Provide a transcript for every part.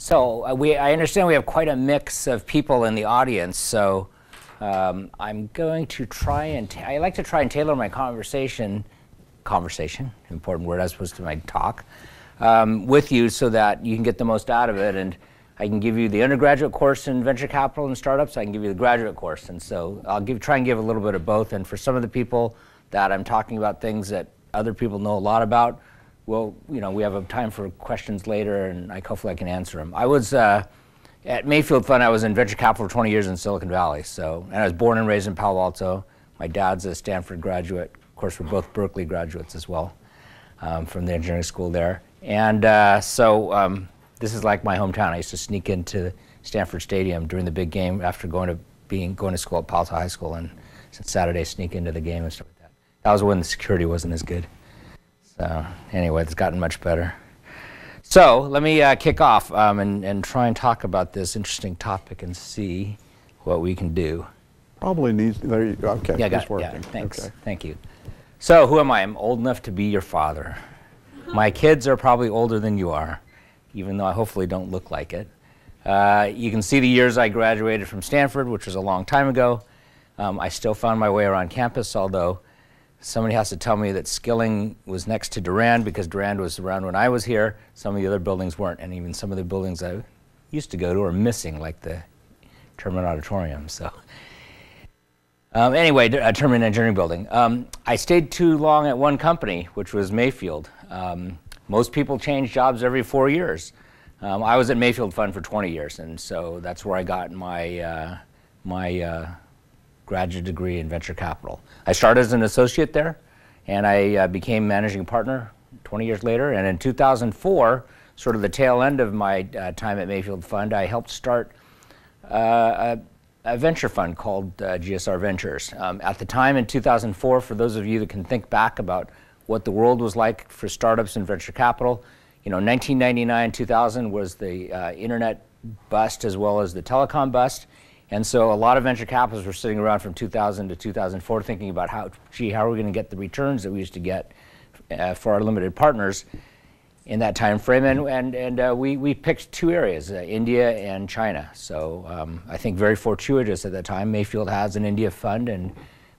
So uh, we, I understand we have quite a mix of people in the audience. So um, I'm going to try and I like to try and tailor my conversation, conversation, important word as opposed to my talk, um, with you so that you can get the most out of it. And I can give you the undergraduate course in venture capital and startups. I can give you the graduate course. And so I'll give, try and give a little bit of both. And for some of the people that I'm talking about things that other people know a lot about, well, you know, we have a time for questions later, and I, hopefully I can answer them. I was uh, at Mayfield Fund. I was in venture capital for 20 years in Silicon Valley. So, and I was born and raised in Palo Alto. My dad's a Stanford graduate. Of course, we're both Berkeley graduates as well um, from the engineering school there. And uh, so um, this is like my hometown. I used to sneak into Stanford Stadium during the big game after going to being going to school at Palo Alto High School, and since Saturday sneak into the game and stuff like that. That was when the security wasn't as good. So anyway, it's gotten much better. So let me uh, kick off um, and, and try and talk about this interesting topic and see what we can do. Probably needs, there you go, okay, Yeah, got it's working. Yeah, thanks. Okay. Thank you. So who am I? I'm old enough to be your father. My kids are probably older than you are, even though I hopefully don't look like it. Uh, you can see the years I graduated from Stanford, which was a long time ago. Um, I still found my way around campus, although somebody has to tell me that Skilling was next to Durand because Durand was around when I was here. Some of the other buildings weren't, and even some of the buildings I used to go to are missing, like the Terman Auditorium. So. Um, anyway, a Terman Engineering Building. Um, I stayed too long at one company, which was Mayfield. Um, most people change jobs every four years. Um, I was at Mayfield Fund for 20 years, and so that's where I got my, uh, my uh, graduate degree in venture capital. I started as an associate there, and I uh, became managing partner 20 years later. And in 2004, sort of the tail end of my uh, time at Mayfield Fund, I helped start uh, a, a venture fund called uh, GSR Ventures. Um, at the time in 2004, for those of you that can think back about what the world was like for startups and venture capital, you know, 1999, 2000 was the uh, internet bust as well as the telecom bust. And so a lot of venture capitalists were sitting around from 2000 to 2004 thinking about how, gee, how are we going to get the returns that we used to get uh, for our limited partners in that time frame. And, and, and uh, we, we picked two areas, uh, India and China. So um, I think very fortuitous at that time. Mayfield has an India fund, and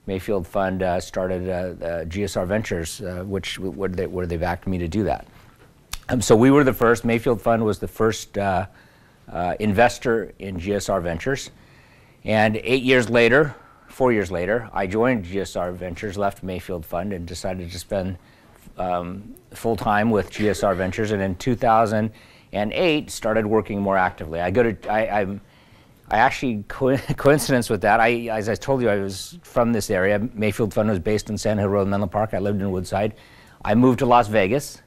Mayfield Fund uh, started uh, GSR Ventures, uh, which where they, where they backed me to do that. Um, so we were the first. Mayfield Fund was the first uh, investor in GSR Ventures. And eight years later, four years later, I joined GSR Ventures, left Mayfield Fund, and decided to spend um, full time with GSR Ventures. And in 2008, started working more actively. I go to, I, I'm, I actually co coincidence with that. I, as I told you, I was from this area. Mayfield Fund was based in Sand Hill Road, Menlo Park. I lived in Woodside. I moved to Las Vegas,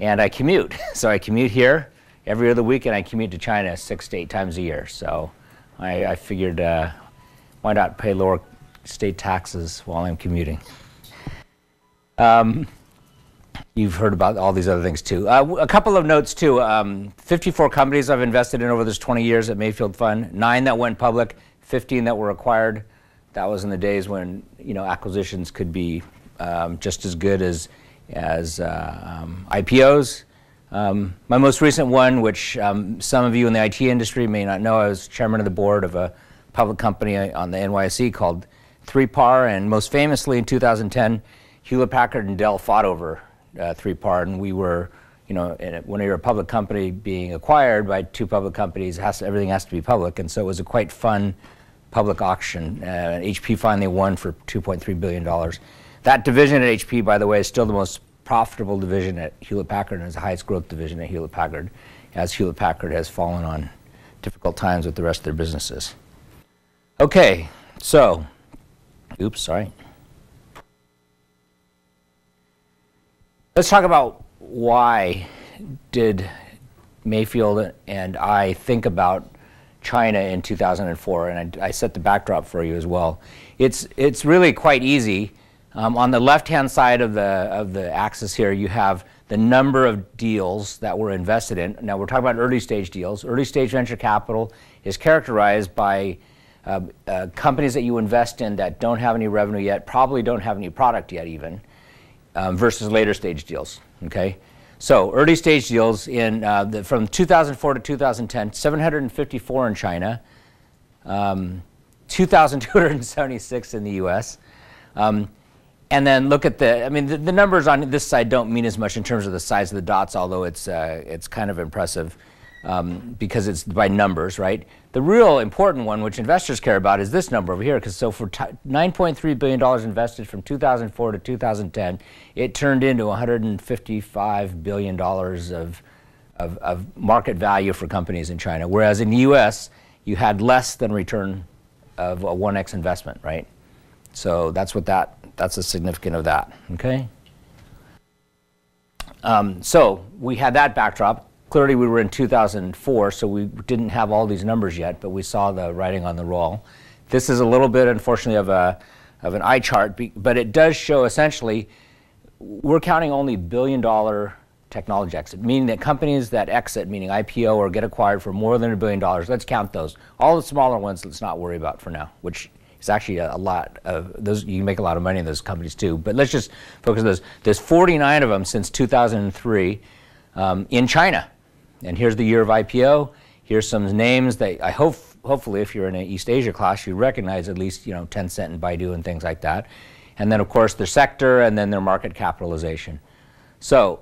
and I commute. So I commute here every other week, and I commute to China six to eight times a year. So. I, I figured uh, why not pay lower state taxes while I'm commuting. Um, you've heard about all these other things too. Uh, a couple of notes too. Um, 54 companies I've invested in over this 20 years at Mayfield Fund. Nine that went public, 15 that were acquired. That was in the days when you know acquisitions could be um, just as good as as uh, um, IPOs. Um, my most recent one, which um, some of you in the IT industry may not know, I was chairman of the board of a public company on the NYSE called 3PAR, and most famously in 2010, Hewlett Packard and Dell fought over uh, 3PAR, and we were, you know, when you're a public company being acquired by two public companies, has to, everything has to be public, and so it was a quite fun public auction. Uh, HP finally won for 2.3 billion dollars. That division at HP, by the way, is still the most profitable division at Hewlett Packard and is the highest growth division at Hewlett Packard, as Hewlett Packard has fallen on difficult times with the rest of their businesses. Okay, so, oops, sorry. Let's talk about why did Mayfield and I think about China in 2004, and I, I set the backdrop for you as well. It's, it's really quite easy um, on the left-hand side of the, of the axis here, you have the number of deals that were invested in. Now, we're talking about early stage deals. Early stage venture capital is characterized by uh, uh, companies that you invest in that don't have any revenue yet, probably don't have any product yet even, um, versus later stage deals, okay? So early stage deals in uh, the, from 2004 to 2010, 754 in China, um, 2,276 in the U.S. Um, and then look at the, I mean, the, the, numbers on this side don't mean as much in terms of the size of the dots, although it's, uh, it's kind of impressive um, because it's by numbers, right? The real important one, which investors care about, is this number over here. Because so for $9.3 billion invested from 2004 to 2010, it turned into $155 billion of, of, of market value for companies in China. Whereas in the U.S., you had less than return of a 1x investment, right? So that's what that, that's the significance of that, okay? Um, so we had that backdrop. Clearly we were in 2004, so we didn't have all these numbers yet, but we saw the writing on the wall. This is a little bit, unfortunately, of, a, of an eye chart, but it does show essentially, we're counting only billion dollar technology exit, meaning that companies that exit, meaning IPO or get acquired for more than a billion dollars, let's count those. All the smaller ones, let's not worry about for now, which is actually a, a lot of those. You can make a lot of money in those companies too. But let's just focus on those. There's 49 of them since 2003 um, in China, and here's the year of IPO. Here's some names that I hope, hopefully, if you're in an East Asia class, you recognize at least you know Tencent and Baidu and things like that. And then of course their sector and then their market capitalization. So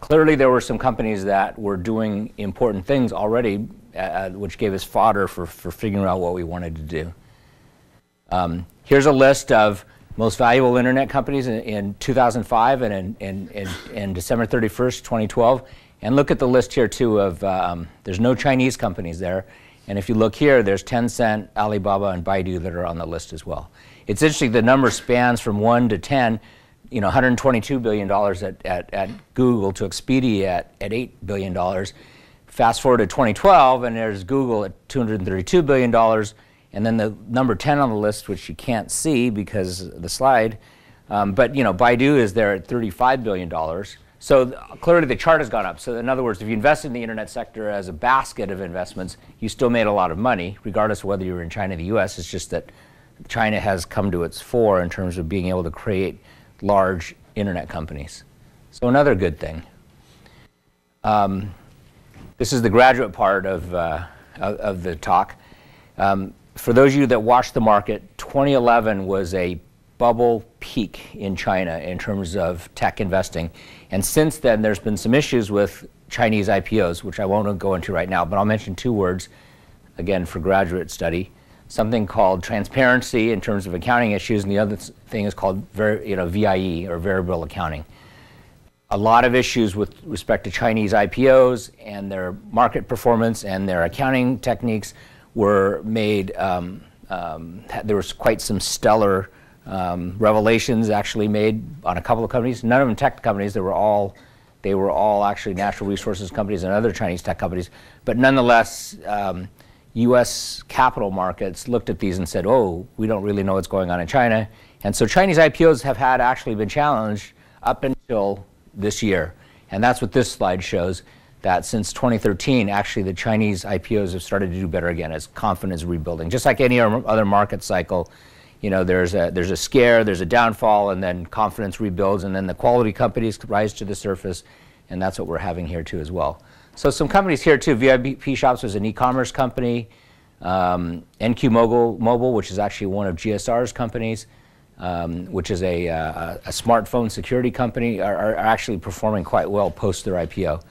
Clearly, there were some companies that were doing important things already, uh, uh, which gave us fodder for, for figuring out what we wanted to do. Um, here's a list of most valuable internet companies in, in 2005 and in, in, in, December 31st, 2012. And look at the list here, too, of um, there's no Chinese companies there. And if you look here, there's Tencent, Alibaba, and Baidu that are on the list as well. It's interesting, the number spans from 1 to 10 you know, $122 billion at, at, at Google to Expedia at, at $8 billion. Fast forward to 2012, and there's Google at $232 billion, and then the number 10 on the list, which you can't see because the slide, um, but you know, Baidu is there at $35 billion. So clearly the chart has gone up. So in other words, if you invest in the internet sector as a basket of investments, you still made a lot of money, regardless of whether you're in China or the US. It's just that China has come to its fore in terms of being able to create large internet companies. So another good thing. Um, this is the graduate part of, uh, of, of, the talk. Um, for those of you that watched the market, 2011 was a bubble peak in China in terms of tech investing. And since then, there's been some issues with Chinese IPOs, which I won't go into right now, but I'll mention two words, again, for graduate study something called transparency in terms of accounting issues, and the other thing is called you know, VIE, or variable accounting. A lot of issues with respect to Chinese IPOs and their market performance and their accounting techniques were made, um, um, there was quite some stellar um, revelations actually made on a couple of companies. None of them tech companies, they were all they were all actually natural resources companies and other Chinese tech companies. But nonetheless, um, U.S. capital markets looked at these and said, oh, we don't really know what's going on in China. And so Chinese IPOs have had actually been challenged up until this year. And that's what this slide shows, that since 2013, actually the Chinese IPOs have started to do better again as confidence rebuilding. Just like any other market cycle, you know, there's a, there's a scare, there's a downfall, and then confidence rebuilds, and then the quality companies rise to the surface, and that's what we're having here too as well. So some companies here too. VIP Shops was an e-commerce company. Um, NQ Mobile, Mobile, which is actually one of GSR's companies, um, which is a, uh, a, smartphone security company, are, are, actually performing quite well post their IPO.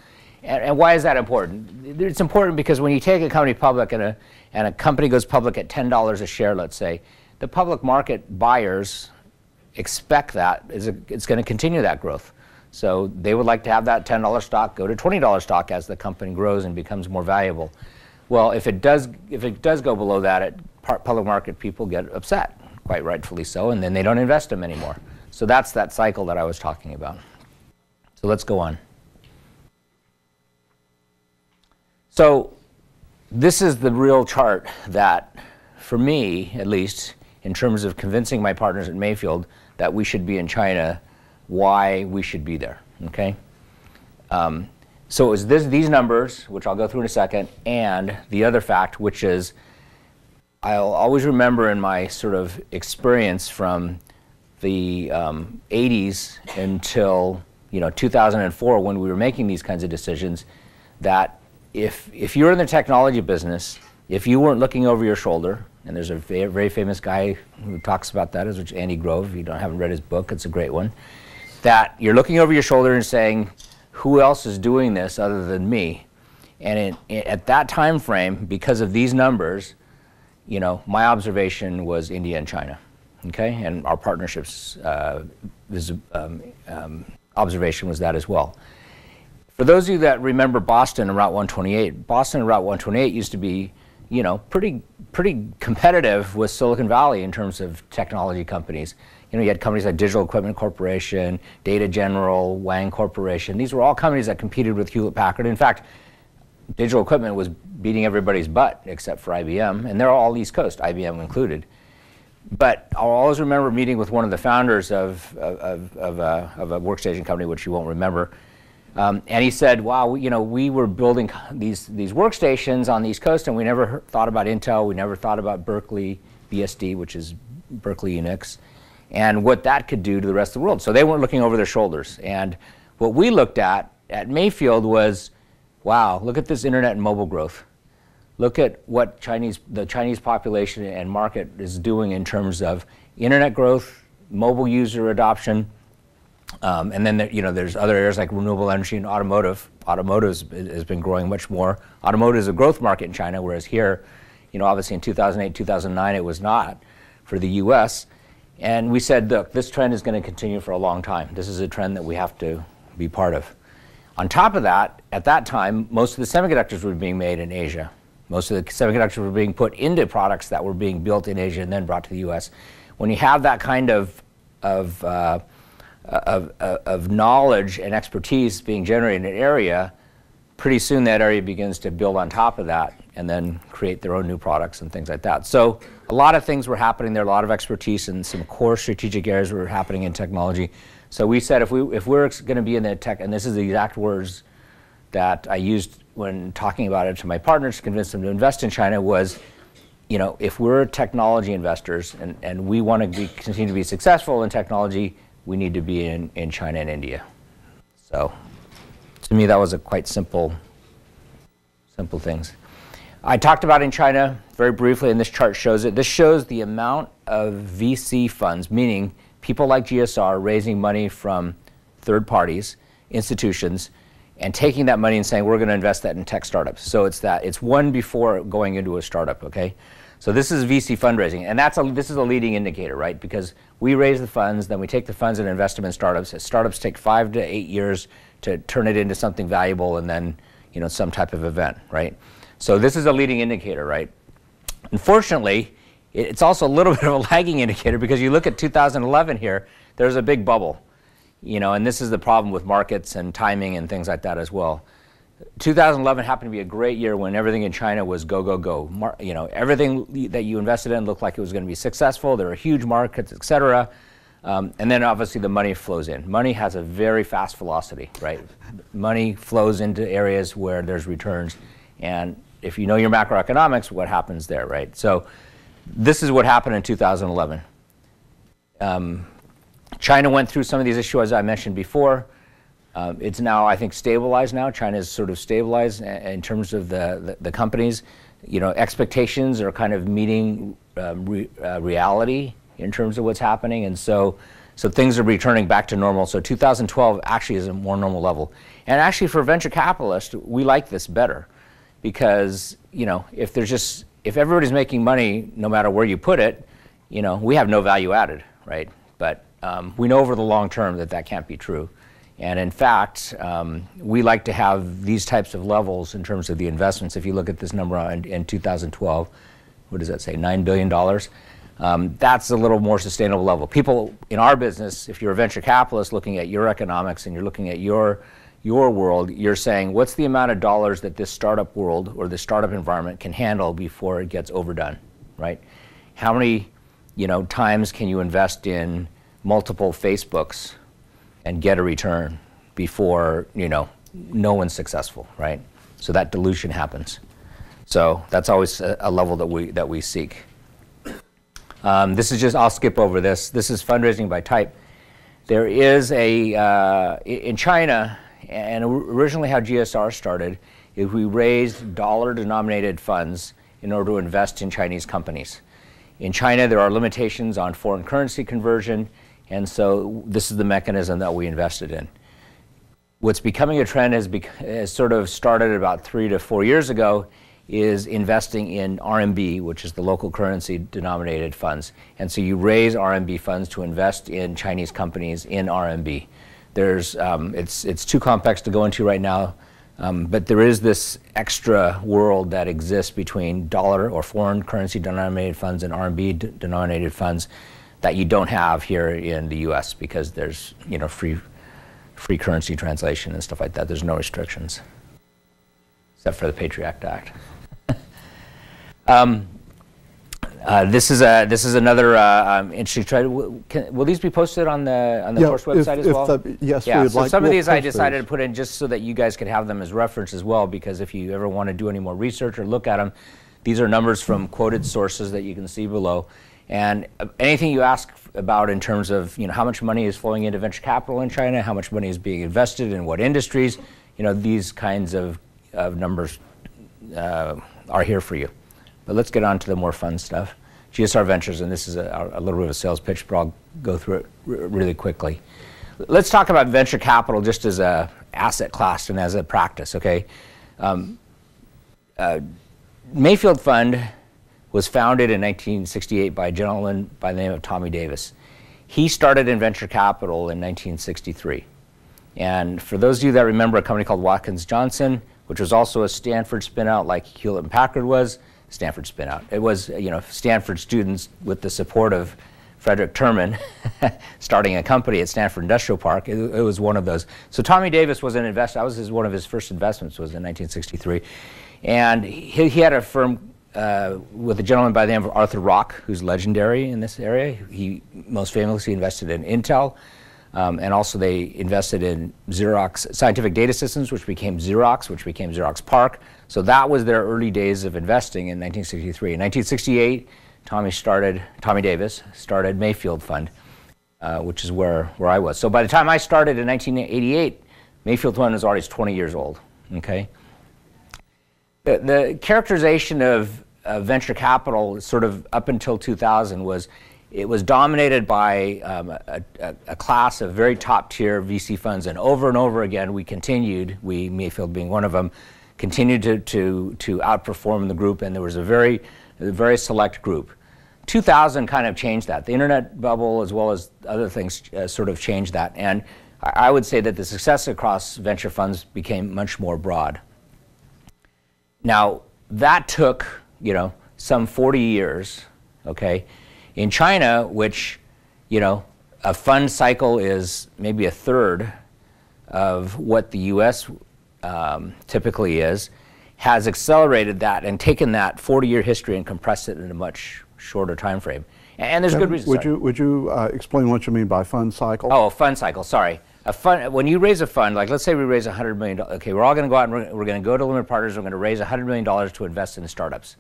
And, and, why is that important? It's important because when you take a company public and a, and a company goes public at $10 a share, let's say, the public market buyers expect that it's going to continue that growth. So they would like to have that $10 stock go to $20 stock as the company grows and becomes more valuable. Well, if it does, if it does go below that, it, public market people get upset, quite rightfully so, and then they don't invest them anymore. So that's that cycle that I was talking about. So let's go on. So this is the real chart that, for me at least, in terms of convincing my partners at Mayfield that we should be in China why we should be there. Okay. Um, so it was this, these numbers, which I'll go through in a second, and the other fact, which is I'll always remember in my sort of experience from the um, 80s until you know, 2004 when we were making these kinds of decisions that if, if you're in the technology business, if you weren't looking over your shoulder, and there's a very, very famous guy who talks about that, is Andy Grove. If you don't, haven't read his book, it's a great one. That you're looking over your shoulder and saying, who else is doing this other than me? And in, at that time frame, because of these numbers, you know, my observation was India and China, okay? And our partnerships uh, um, um, observation was that as well. For those of you that remember Boston and Route 128, Boston and Route 128 used to be, you know, pretty, pretty competitive with Silicon Valley in terms of technology companies. You know, you had companies like Digital Equipment Corporation, Data General, Wang Corporation. These were all companies that competed with Hewlett Packard. In fact, Digital Equipment was beating everybody's butt except for IBM, and they're all East Coast, IBM included. But I'll always remember meeting with one of the founders of, of, of, a, of a workstation company, which you won't remember. Um, and he said, wow, you know, we were building these, these workstations on the East Coast, and we never thought about Intel. We never thought about Berkeley BSD, which is Berkeley Unix, and what that could do to the rest of the world. So they weren't looking over their shoulders. And what we looked at at Mayfield was, wow, look at this internet and mobile growth. Look at what Chinese, the Chinese population and market is doing in terms of internet growth, mobile user adoption, um, and then there, you know there's other areas like renewable energy and automotive. Automotive has been growing much more. Automotive is a growth market in China, whereas here, you know, obviously in 2008, 2009, it was not for the U.S. And we said, look, this trend is going to continue for a long time. This is a trend that we have to be part of. On top of that, at that time, most of the semiconductors were being made in Asia. Most of the semiconductors were being put into products that were being built in Asia and then brought to the U.S. When you have that kind of, of, uh, of, of knowledge and expertise being generated in an area, pretty soon that area begins to build on top of that and then create their own new products and things like that. So a lot of things were happening there, a lot of expertise and some core strategic areas were happening in technology. So we said if, we, if we're going to be in the tech, and this is the exact words that I used when talking about it to my partners to convince them to invest in China was, you know, if we're technology investors and, and we want to be, continue to be successful in technology, we need to be in, in China and India. So to me, that was a quite simple, simple things. I talked about in China very briefly, and this chart shows it. This shows the amount of VC funds, meaning people like GSR raising money from third parties, institutions, and taking that money and saying we're going to invest that in tech startups. So it's that it's one before going into a startup. Okay, so this is VC fundraising, and that's a this is a leading indicator, right? Because we raise the funds, then we take the funds and invest them in startups. Startups take five to eight years to turn it into something valuable, and then you know some type of event, right? So this is a leading indicator, right? Unfortunately, it's also a little bit of a lagging indicator because you look at 2011 here. There's a big bubble you know, and this is the problem with markets and timing and things like that as well. 2011 happened to be a great year when everything in China was go, go, go. Mar you know, everything that you invested in looked like it was going to be successful. There are huge markets, et cetera. Um, and then obviously the money flows in. Money has a very fast velocity, right? Money flows into areas where there's returns. And if you know your macroeconomics, what happens there, right? So this is what happened in 2011. Um, China went through some of these issues, as I mentioned before. Uh, it's now, I think, stabilized now. China is sort of stabilized in terms of the, the, the companies. You know, expectations are kind of meeting um, re, uh, reality in terms of what's happening. And so, so things are returning back to normal. So 2012 actually is a more normal level. And actually for venture capitalists, we like this better because, you know, if there's just, if everybody's making money, no matter where you put it, you know, we have no value added, right? But um, we know over the long term that that can't be true. And in fact, um, we like to have these types of levels in terms of the investments. If you look at this number in, in 2012, what does that say, $9 billion? Um, that's a little more sustainable level. People in our business, if you're a venture capitalist looking at your economics and you're looking at your, your world, you're saying, what's the amount of dollars that this startup world or this startup environment can handle before it gets overdone, right? How many you know, times can you invest in multiple Facebooks and get a return before, you know, no one's successful, right? So that dilution happens. So that's always a, a level that we, that we seek. Um, this is just, I'll skip over this. This is fundraising by type. there is a, uh, in China, and originally how GSR started, is we raised dollar denominated funds in order to invest in Chinese companies. In China, there are limitations on foreign currency conversion, and so this is the mechanism that we invested in. What's becoming a trend has, has sort of started about three to four years ago is investing in RMB, which is the local currency denominated funds. And so you raise RMB funds to invest in Chinese companies in RMB. There's, um, it's, it's too complex to go into right now, um, but there is this extra world that exists between dollar or foreign currency denominated funds and RMB denominated funds that you don't have here in the US because there's, you know, free, free currency translation and stuff like that. There's no restrictions, except for the Patriot Act. Um, uh, this is a this is another uh, um, interesting try. Can, will these be posted on the on the yeah, course website if, as well? The, yes, yeah. so like, some of these I decided these. to put in just so that you guys could have them as reference as well. Because if you ever want to do any more research or look at them, these are numbers from quoted sources that you can see below. And uh, anything you ask about in terms of you know how much money is flowing into venture capital in China, how much money is being invested in what industries, you know these kinds of, of numbers uh, are here for you. But let's get on to the more fun stuff. GSR Ventures, and this is a, a little bit of a sales pitch, but I'll go through it really quickly. Let's talk about venture capital just as a asset class and as a practice, okay? Um, uh, Mayfield Fund was founded in 1968 by a gentleman by the name of Tommy Davis. He started in venture capital in 1963. And for those of you that remember a company called Watkins Johnson, which was also a Stanford spinout like Hewlett and Packard was, Stanford spinout. It was, you know, Stanford students with the support of Frederick Terman starting a company at Stanford Industrial Park. It, it, was one of those. So Tommy Davis was an investor. That was his, one of his first investments was in 1963. And he, he had a firm uh, with a gentleman by the name of Arthur Rock, who's legendary in this area. He most famously invested in Intel. Um, and also they invested in Xerox Scientific Data Systems, which became Xerox, which became Xerox PARC. So that was their early days of investing in 1963. In 1968, Tommy started, Tommy Davis started Mayfield Fund, uh, which is where, where I was. So by the time I started in 1988, Mayfield Fund was already 20 years old, okay? The, the characterization of uh, venture capital sort of up until 2000 was it was dominated by um, a, a, a, class of very top tier VC funds, and over and over again, we continued, we, Mayfield being one of them, continued to, to, to outperform the group, and there was a very, a very select group. 2000 kind of changed that. The internet bubble, as well as other things, uh, sort of changed that. And I, I would say that the success across venture funds became much more broad. Now, that took, you know, some 40 years, okay? In China, which, you know, a fund cycle is maybe a third of what the US um, typically is, has accelerated that and taken that 40-year history and compressed it in a much shorter time frame. And there's good reasons. Would you, would you uh, explain what you mean by fund cycle? Oh, fund cycle, sorry. A fund, when you raise a fund, like let's say we raise $100 million, okay, we're all going to go out and we're, we're going to go to limited partners, we're going to raise $100 million to invest in startups.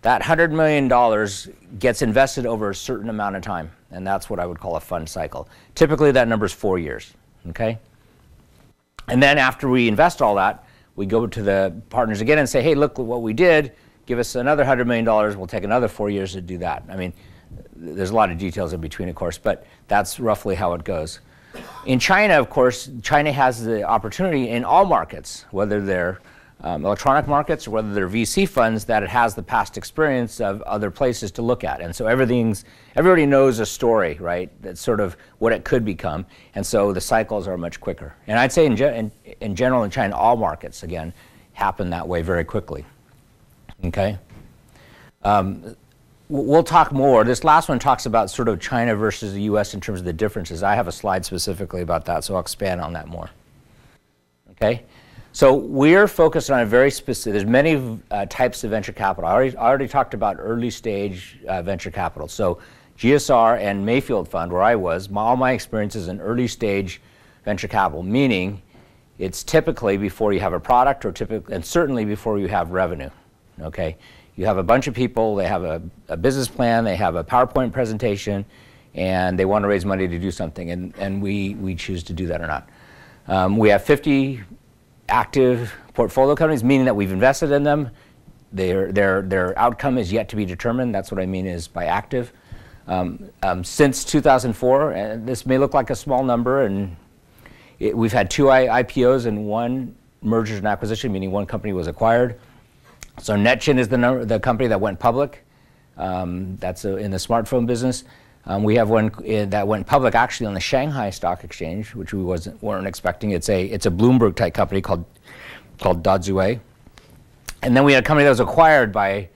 That $100 million gets invested over a certain amount of time, and that's what I would call a fund cycle. Typically, that number is four years, okay? And then after we invest all that, we go to the partners again and say, hey, look what we did. Give us another $100 million. We'll take another four years to do that. I mean, there's a lot of details in between, of course, but that's roughly how it goes. In China, of course, China has the opportunity in all markets, whether they're um, electronic markets or whether they're VC funds that it has the past experience of other places to look at. And so everything's, everybody knows a story, right? That's sort of what it could become. And so the cycles are much quicker. And I'd say in, ge in, in general in China, all markets, again, happen that way very quickly. Okay? Um, we'll talk more. This last one talks about sort of China versus the US in terms of the differences. I have a slide specifically about that, so I'll expand on that more. Okay? So we're focused on a very specific, there's many uh, types of venture capital. I already, I already talked about early stage uh, venture capital. So GSR and Mayfield Fund, where I was, my, all my experience is in early stage venture capital, meaning it's typically before you have a product or typically, and certainly before you have revenue, okay? You have a bunch of people, they have a, a business plan, they have a PowerPoint presentation, and they want to raise money to do something, and, and we, we choose to do that or not. Um, we have 50 active portfolio companies, meaning that we've invested in them. Their, their, their outcome is yet to be determined. That's what I mean is by active. Um, um, since 2004, and this may look like a small number, and it, we've had two I IPOs and one mergers and acquisition, meaning one company was acquired. So NetQin is the, number, the company that went public. Um, that's a, in the smartphone business. Um, we have one uh, that went public actually on the Shanghai Stock Exchange, which we wasn't, weren't expecting. It's a, it's a Bloomberg type company called, called Dazue. And then we had a company that was acquired by,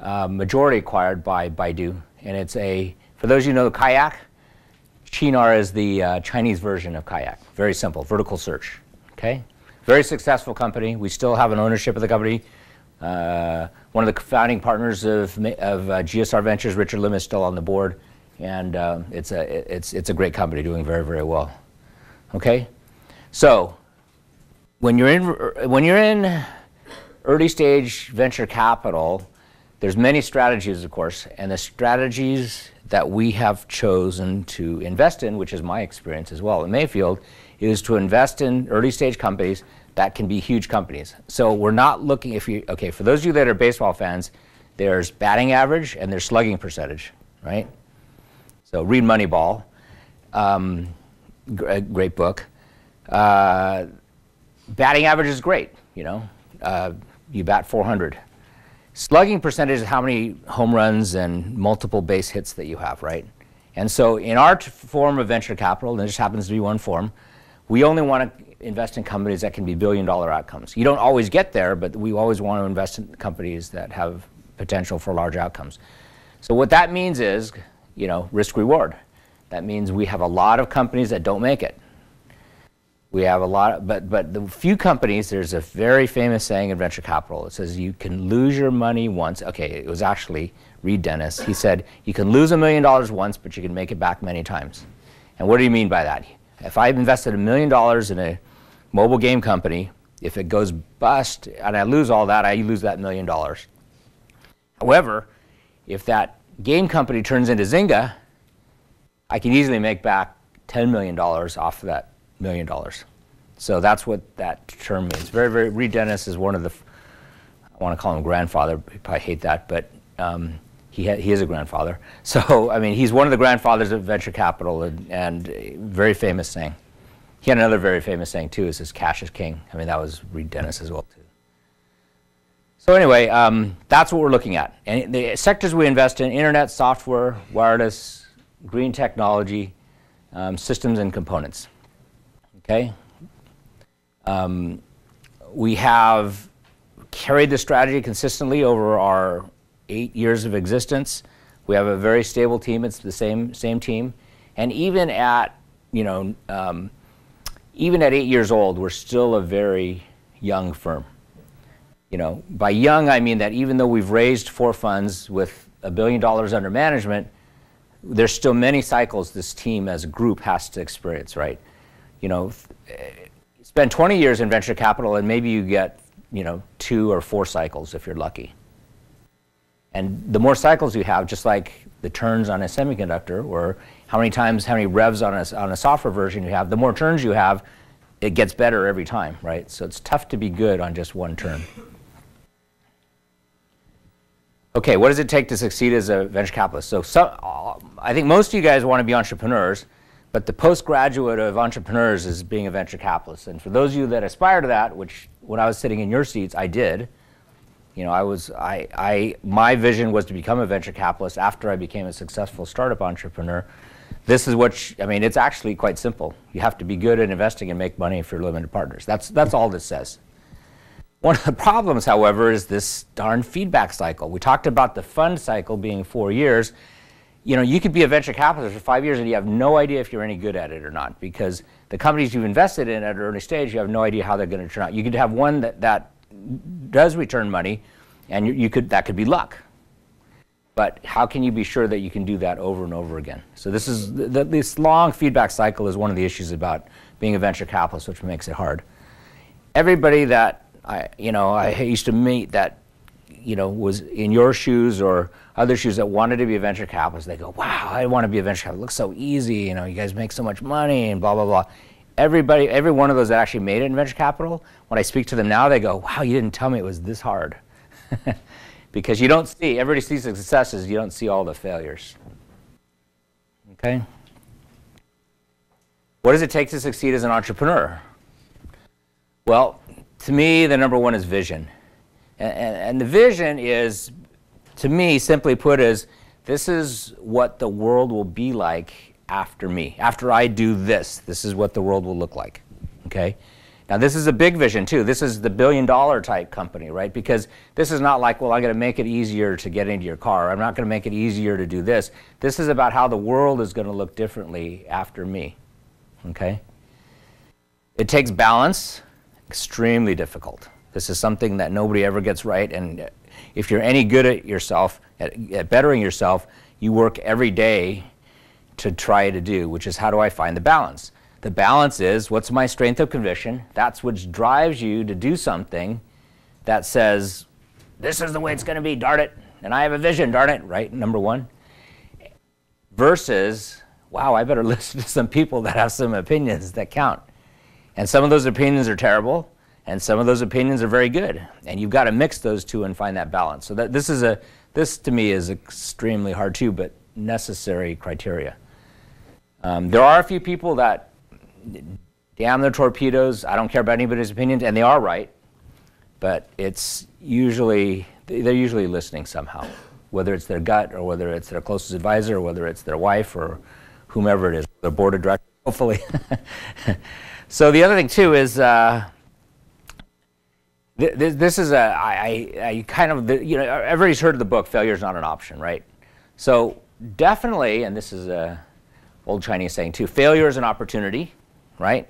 uh, majority acquired by Baidu. And it's a, for those of you who know Kayak, Qunar is the uh, Chinese version of Kayak. Very simple, vertical search. Okay? Very successful company. We still have an ownership of the company. Uh, one of the founding partners of, of uh, GSR Ventures, Richard Lim, is still on the board, and uh, it's, a, it's, it's a great company doing very, very well. Okay? So, when you're in, when you're in early stage venture capital, there's many strategies, of course, and the strategies that we have chosen to invest in, which is my experience as well at Mayfield, is to invest in early stage companies that can be huge companies. So we're not looking, if you, okay, for those of you that are baseball fans, there's batting average and there's slugging percentage, right? So read Moneyball, um, great book. Uh, batting average is great, you know, uh, you bat 400. Slugging percentage is how many home runs and multiple base hits that you have, right? And so in our form of venture capital, and this happens to be one form, we only want to invest in companies that can be billion dollar outcomes. You don't always get there, but we always want to invest in companies that have potential for large outcomes. So what that means is, you know, risk reward. That means we have a lot of companies that don't make it. We have a lot, of, but but the few companies. There's a very famous saying in venture capital. It says you can lose your money once. Okay, it was actually Reid Dennis. He said you can lose a million dollars once, but you can make it back many times. And what do you mean by that? If I've invested a million dollars in a mobile game company, if it goes bust and I lose all that, I lose that million dollars. However, if that game company turns into Zynga, I can easily make back $10 million off of that million dollars. So that's what that term means. Very, very, Reid Dennis is one of the, I want to call him grandfather, I probably hate that, but um, he, he is a grandfather. So, I mean, he's one of the grandfathers of venture capital and, and very famous saying. He had another very famous saying too, is his cash is king. I mean, that was Reid Dennis as well too. So anyway, um, that's what we're looking at. And the sectors we invest in, internet, software, wireless, green technology, um, systems and components. Okay? Um, we have carried the strategy consistently over our eight years of existence. We have a very stable team. It's the same, same team. And even at, you know, um, even at eight years old, we're still a very young firm. You know, by young, I mean that even though we've raised four funds with a billion dollars under management, there's still many cycles this team as a group has to experience, right? You know, eh, spend 20 years in venture capital and maybe you get, you know, two or four cycles if you're lucky. And the more cycles you have, just like the turns on a semiconductor or how many times, how many revs on a, on a software version you have, the more turns you have, it gets better every time, right? So it's tough to be good on just one turn. Okay, what does it take to succeed as a venture capitalist? So some, I think most of you guys want to be entrepreneurs, but the postgraduate of entrepreneurs is being a venture capitalist. And for those of you that aspire to that, which when I was sitting in your seats, I did, you know, I was, I, I, my vision was to become a venture capitalist after I became a successful startup entrepreneur. This is what, I mean, it's actually quite simple. You have to be good at investing and make money for limited partners. That's, that's all this says. One of the problems, however, is this darn feedback cycle. We talked about the fund cycle being four years. You know, you could be a venture capitalist for five years and you have no idea if you're any good at it or not because the companies you've invested in at an early stage, you have no idea how they're going to turn out. You could have one that, that does return money, and you, you could that could be luck. But how can you be sure that you can do that over and over again? So this is the, this long feedback cycle is one of the issues about being a venture capitalist, which makes it hard. Everybody that I, you know, I used to meet that you know, was in your shoes or other shoes that wanted to be a venture capitalist, they go, wow, I want to be a venture capitalist. It looks so easy. You know, you guys make so much money and blah, blah, blah. Everybody, every one of those that actually made it in venture capital, when I speak to them now, they go, wow, you didn't tell me it was this hard. because you don't see, everybody sees the successes, you don't see all the failures. Okay? What does it take to succeed as an entrepreneur? Well, to me, the number one is vision. And, and, and, the vision is, to me, simply put, is this is what the world will be like after me. After I do this, this is what the world will look like. Okay? Now, this is a big vision, too. This is the billion dollar type company, right? Because this is not like, well, I'm going to make it easier to get into your car. I'm not going to make it easier to do this. This is about how the world is going to look differently after me. Okay? It takes balance, extremely difficult. This is something that nobody ever gets right. And if you're any good at yourself, at, at bettering yourself, you work every day to try to do, which is how do I find the balance? The balance is what's my strength of conviction? That's what drives you to do something that says, this is the way it's going to be, darn it. And I have a vision, darn it, right? Number one. Versus, wow, I better listen to some people that have some opinions that count. And some of those opinions are terrible, and some of those opinions are very good. And you've got to mix those two and find that balance. So that this is a, this to me is extremely hard too, but necessary criteria. Um, there are a few people that damn their torpedoes. I don't care about anybody's opinions, and they are right. But it's usually, they're usually listening somehow, whether it's their gut or whether it's their closest advisor or whether it's their wife or whomever it is, their board of directors, hopefully. so the other thing, too, is uh, th this is a, I, I kind of, you know, everybody's heard of the book, Failure is Not an Option, right? So definitely, and this is a old Chinese saying too, failure is an opportunity right?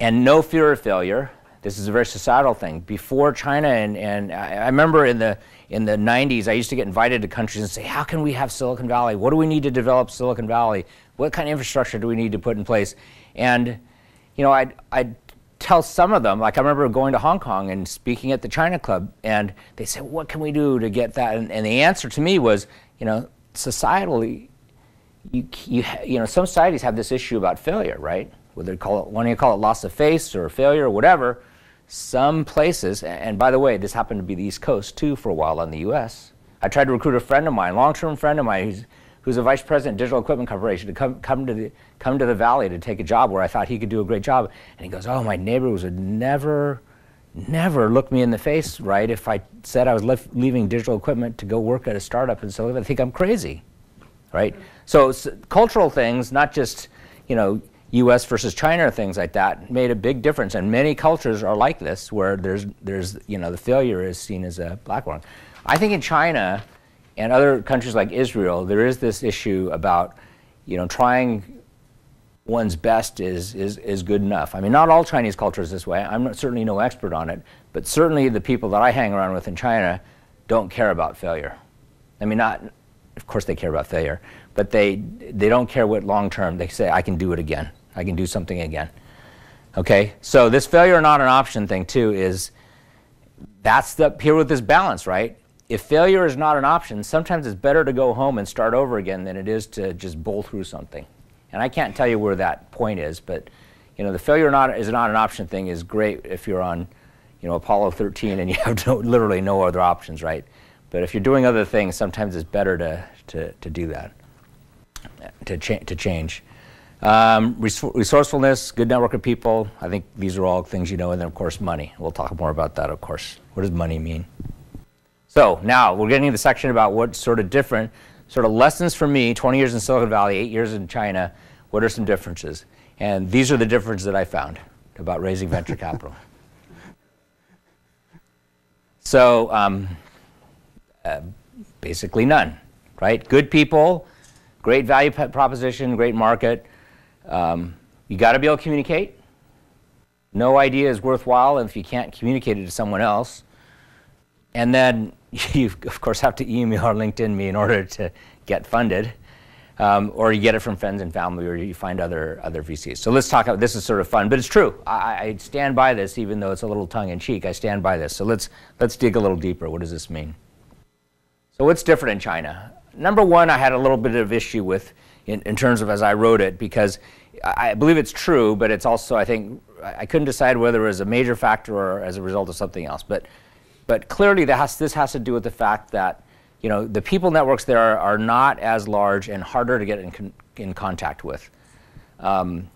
And no fear of failure. This is a very societal thing. Before China, and, and I, remember in the, in the 90s, I used to get invited to countries and say, how can we have Silicon Valley? What do we need to develop Silicon Valley? What kind of infrastructure do we need to put in place? And, you know, I'd, I'd tell some of them, like I remember going to Hong Kong and speaking at the China Club, and they said, what can we do to get that? And, and the answer to me was, you know, societally, you, you, you know, some societies have this issue about failure, right? Whether you call it, when you call it loss of face or failure or whatever, some places, and by the way, this happened to be the East Coast too for a while in the U.S. I tried to recruit a friend of mine, long-term friend of mine, who's, who's a vice president of Digital Equipment Corporation, to come, come, to the, come to the Valley to take a job where I thought he could do a great job. And he goes, oh, my neighbors would never, never look me in the face, right, if I said I was leaving digital equipment to go work at a startup in Silicon Valley. They think I'm crazy, right? So cultural things, not just you know U.S. versus China things like that, made a big difference. And many cultures are like this, where there's there's you know the failure is seen as a black one. I think in China and other countries like Israel, there is this issue about you know trying one's best is, is, is good enough. I mean, not all Chinese culture is this way. I'm certainly no expert on it, but certainly the people that I hang around with in China don't care about failure. I mean, not, of course they care about failure, but they, they don't care what long term. They say, I can do it again. I can do something again. Okay? So this failure not an option thing, too, is that's the, here with this balance, right? If failure is not an option, sometimes it's better to go home and start over again than it is to just bowl through something. And I can't tell you where that point is, but you know, the failure not is not an option thing is great if you're on, you know, Apollo 13 and you have no, literally no other options, right? But if you're doing other things, sometimes it's better to, to, to do that to, cha to change. Um, resourcefulness, good network of people. I think these are all things you know. And then, of course, money. We'll talk more about that, of course. What does money mean? So now we're getting to the section about what's sort of different, sort of lessons for me, 20 years in Silicon Valley, eight years in China. What are some differences? And these are the differences that I found about raising venture capital. So um, uh, basically none, right? Good people, Great value proposition, great market. Um, you got to be able to communicate. No idea is worthwhile if you can't communicate it to someone else. And then you, of course, have to email or LinkedIn me in order to get funded. Um, or you get it from friends and family, or you find other other VCs. So let's talk about this. Is sort of fun, but it's true. I, I stand by this, even though it's a little tongue in cheek. I stand by this. So let's let's dig a little deeper. What does this mean? So what's different in China? Number one, I had a little bit of issue with in, in terms of as I wrote it because I, believe it's true, but it's also I think I couldn't decide whether it was a major factor or as a result of something else. But but clearly, has, this has to do with the fact that you know, the people networks there are, are not as large and harder to get in, con in contact with. Um,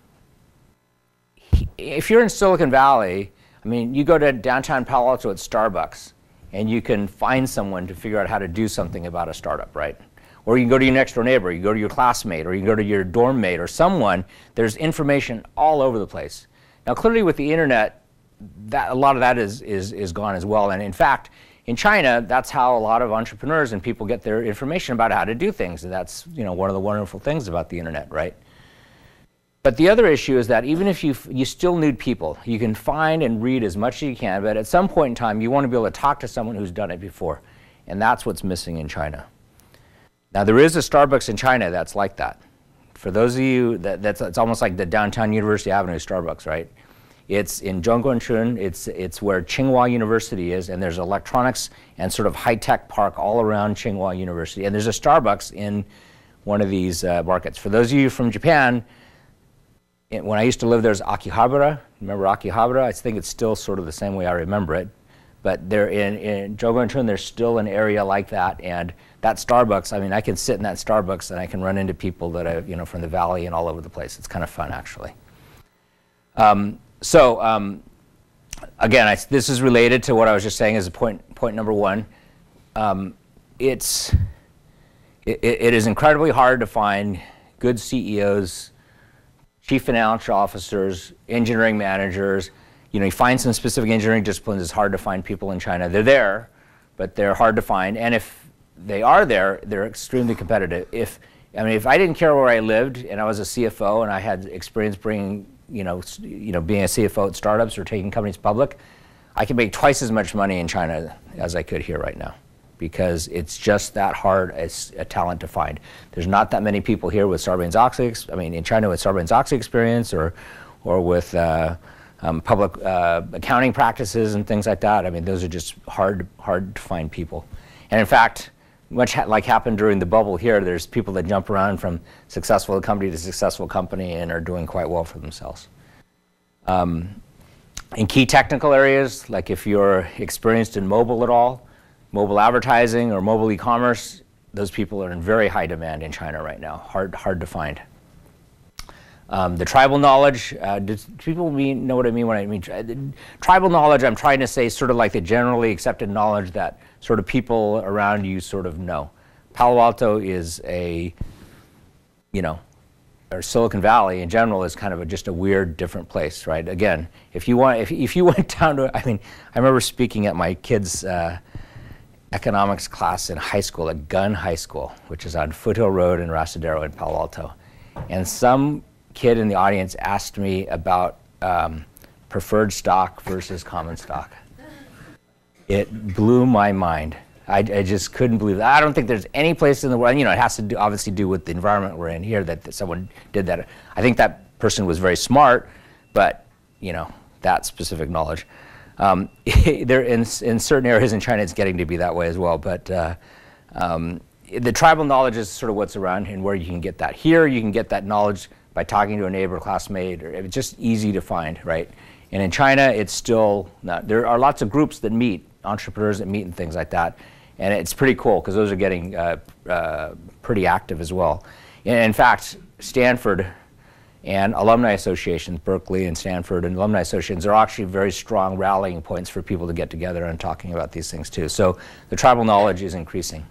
if you're in Silicon Valley, I mean, you go to downtown Palo Alto at Starbucks, and you can find someone to figure out how to do something about a startup, right? Or you can go to your next door neighbor, you go to your classmate, or you go to your dorm mate, or someone. There's information all over the place. Now, clearly, with the internet, that, a lot of that is, is, is gone as well. And in fact, in China, that's how a lot of entrepreneurs and people get their information about how to do things. And that's you know, one of the wonderful things about the internet, right? But the other issue is that even if you, you still need people, you can find and read as much as you can, but at some point in time, you want to be able to talk to someone who's done it before. And that's what's missing in China. Now, there is a Starbucks in China that's like that. For those of you, that, that's it's almost like the downtown University Avenue Starbucks, right? It's in Zhongguancun. It's, it's where Tsinghua University is, and there's electronics and sort of high-tech park all around Tsinghua University. And there's a Starbucks in one of these uh, markets. For those of you from Japan, when I used to live there, there's Akihabara. Remember Akihabara? I think it's still sort of the same way I remember it. But there in, in Zhongguancun, there's still an area like that. And that Starbucks, I mean, I can sit in that Starbucks and I can run into people that are, you know, from the valley and all over the place. It's kind of fun, actually. Um, so um, again, I, this is related to what I was just saying as a point, point number one. Um, it's, it, it is incredibly hard to find good CEOs, chief financial officers, engineering managers. You know, you find some specific engineering disciplines, it's hard to find people in China. They're there, but they're hard to find. And if they are there, they're extremely competitive. If, I mean, if I didn't care where I lived and I was a CFO and I had experience bringing you know, you know, being a CFO at startups or taking companies public, I could make twice as much money in China as I could here right now because it's just that hard as a talent to find. There's not that many people here with Sarbanes-Oxley, I mean, in China with Sarbanes-Oxley experience or, or with uh, um, public uh, accounting practices and things like that. I mean, those are just hard, hard to find people. And in fact, much ha like happened during the bubble here, there's people that jump around from successful company to successful company and are doing quite well for themselves. Um, in key technical areas, like if you're experienced in mobile at all, mobile advertising or mobile e-commerce, those people are in very high demand in China right now, hard, hard to find. Um, the tribal knowledge, uh, do people mean, know what I mean when I mean tri tribal knowledge? I'm trying to say sort of like the generally accepted knowledge that sort of people around you sort of know. Palo Alto is a, you know, or Silicon Valley in general is kind of a, just a weird, different place, right? Again, if you want, if, if you went down to, I mean, I remember speaking at my kids' uh, economics class in high school, at Gunn High School, which is on Foothill Road in Arastradero in Palo Alto, and some kid in the audience asked me about um, preferred stock versus common stock. It blew my mind. I, I, just couldn't believe that. I don't think there's any place in the world, you know, it has to do, obviously do with the environment we're in here that, that someone did that. I think that person was very smart, but, you know, that specific knowledge. Um, there in, in certain areas in China, it's getting to be that way as well, but uh, um, the tribal knowledge is sort of what's around and where you can get that. Here, you can get that knowledge by talking to a neighbor, classmate, or it's just easy to find, right? And in China, it's still not, there are lots of groups that meet, entrepreneurs that meet and things like that. And it's pretty cool because those are getting uh, uh, pretty active as well. And in fact, Stanford and alumni associations, Berkeley and Stanford and alumni associations are actually very strong rallying points for people to get together and talking about these things too. So the tribal knowledge is increasing.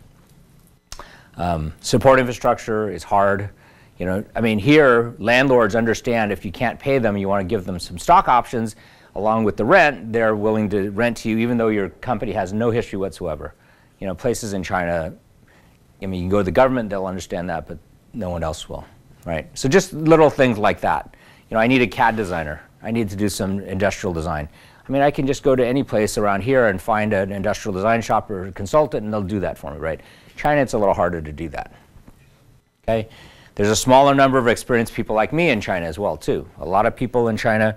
Um, support infrastructure is hard. You know, I mean, here, landlords understand if you can't pay them, you want to give them some stock options along with the rent, they're willing to rent to you even though your company has no history whatsoever. You know, places in China, I mean, you can go to the government, they'll understand that, but no one else will, right? So just little things like that. You know, I need a CAD designer. I need to do some industrial design. I mean, I can just go to any place around here and find an industrial design shop or consultant, and they'll do that for me, right? China, it's a little harder to do that. Okay? There's a smaller number of experienced people like me in China as well, too. A lot of people in China,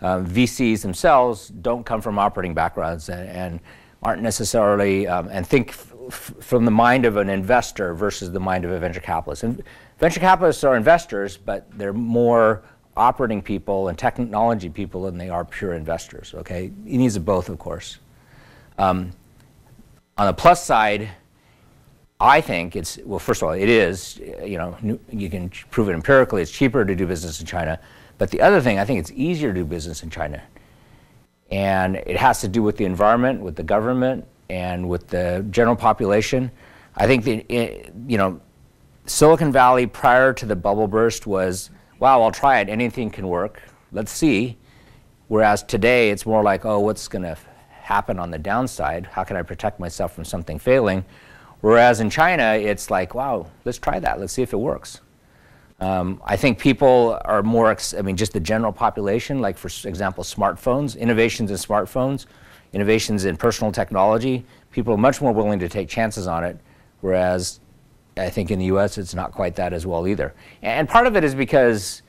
um, VCs themselves, don't come from operating backgrounds and, and aren't necessarily, um, and think from the mind of an investor versus the mind of a venture capitalist. And venture capitalists are investors, but they're more operating people and technology people than they are pure investors, okay? It needs of both, of course. Um, on the plus side, I think it's, well, first of all, it is, you know, you can prove it empirically, it's cheaper to do business in China. But the other thing, I think it's easier to do business in China. And it has to do with the environment, with the government, and with the general population. I think that, you know, Silicon Valley prior to the bubble burst was, wow, I'll try it, anything can work, let's see. Whereas today it's more like, oh, what's going to happen on the downside? How can I protect myself from something failing? Whereas in China, it's like, wow, let's try that. Let's see if it works. Um, I think people are more, I mean, just the general population, like for example, smartphones, innovations in smartphones, innovations in personal technology, people are much more willing to take chances on it, whereas I think in the US it's not quite that as well either. And part of it is because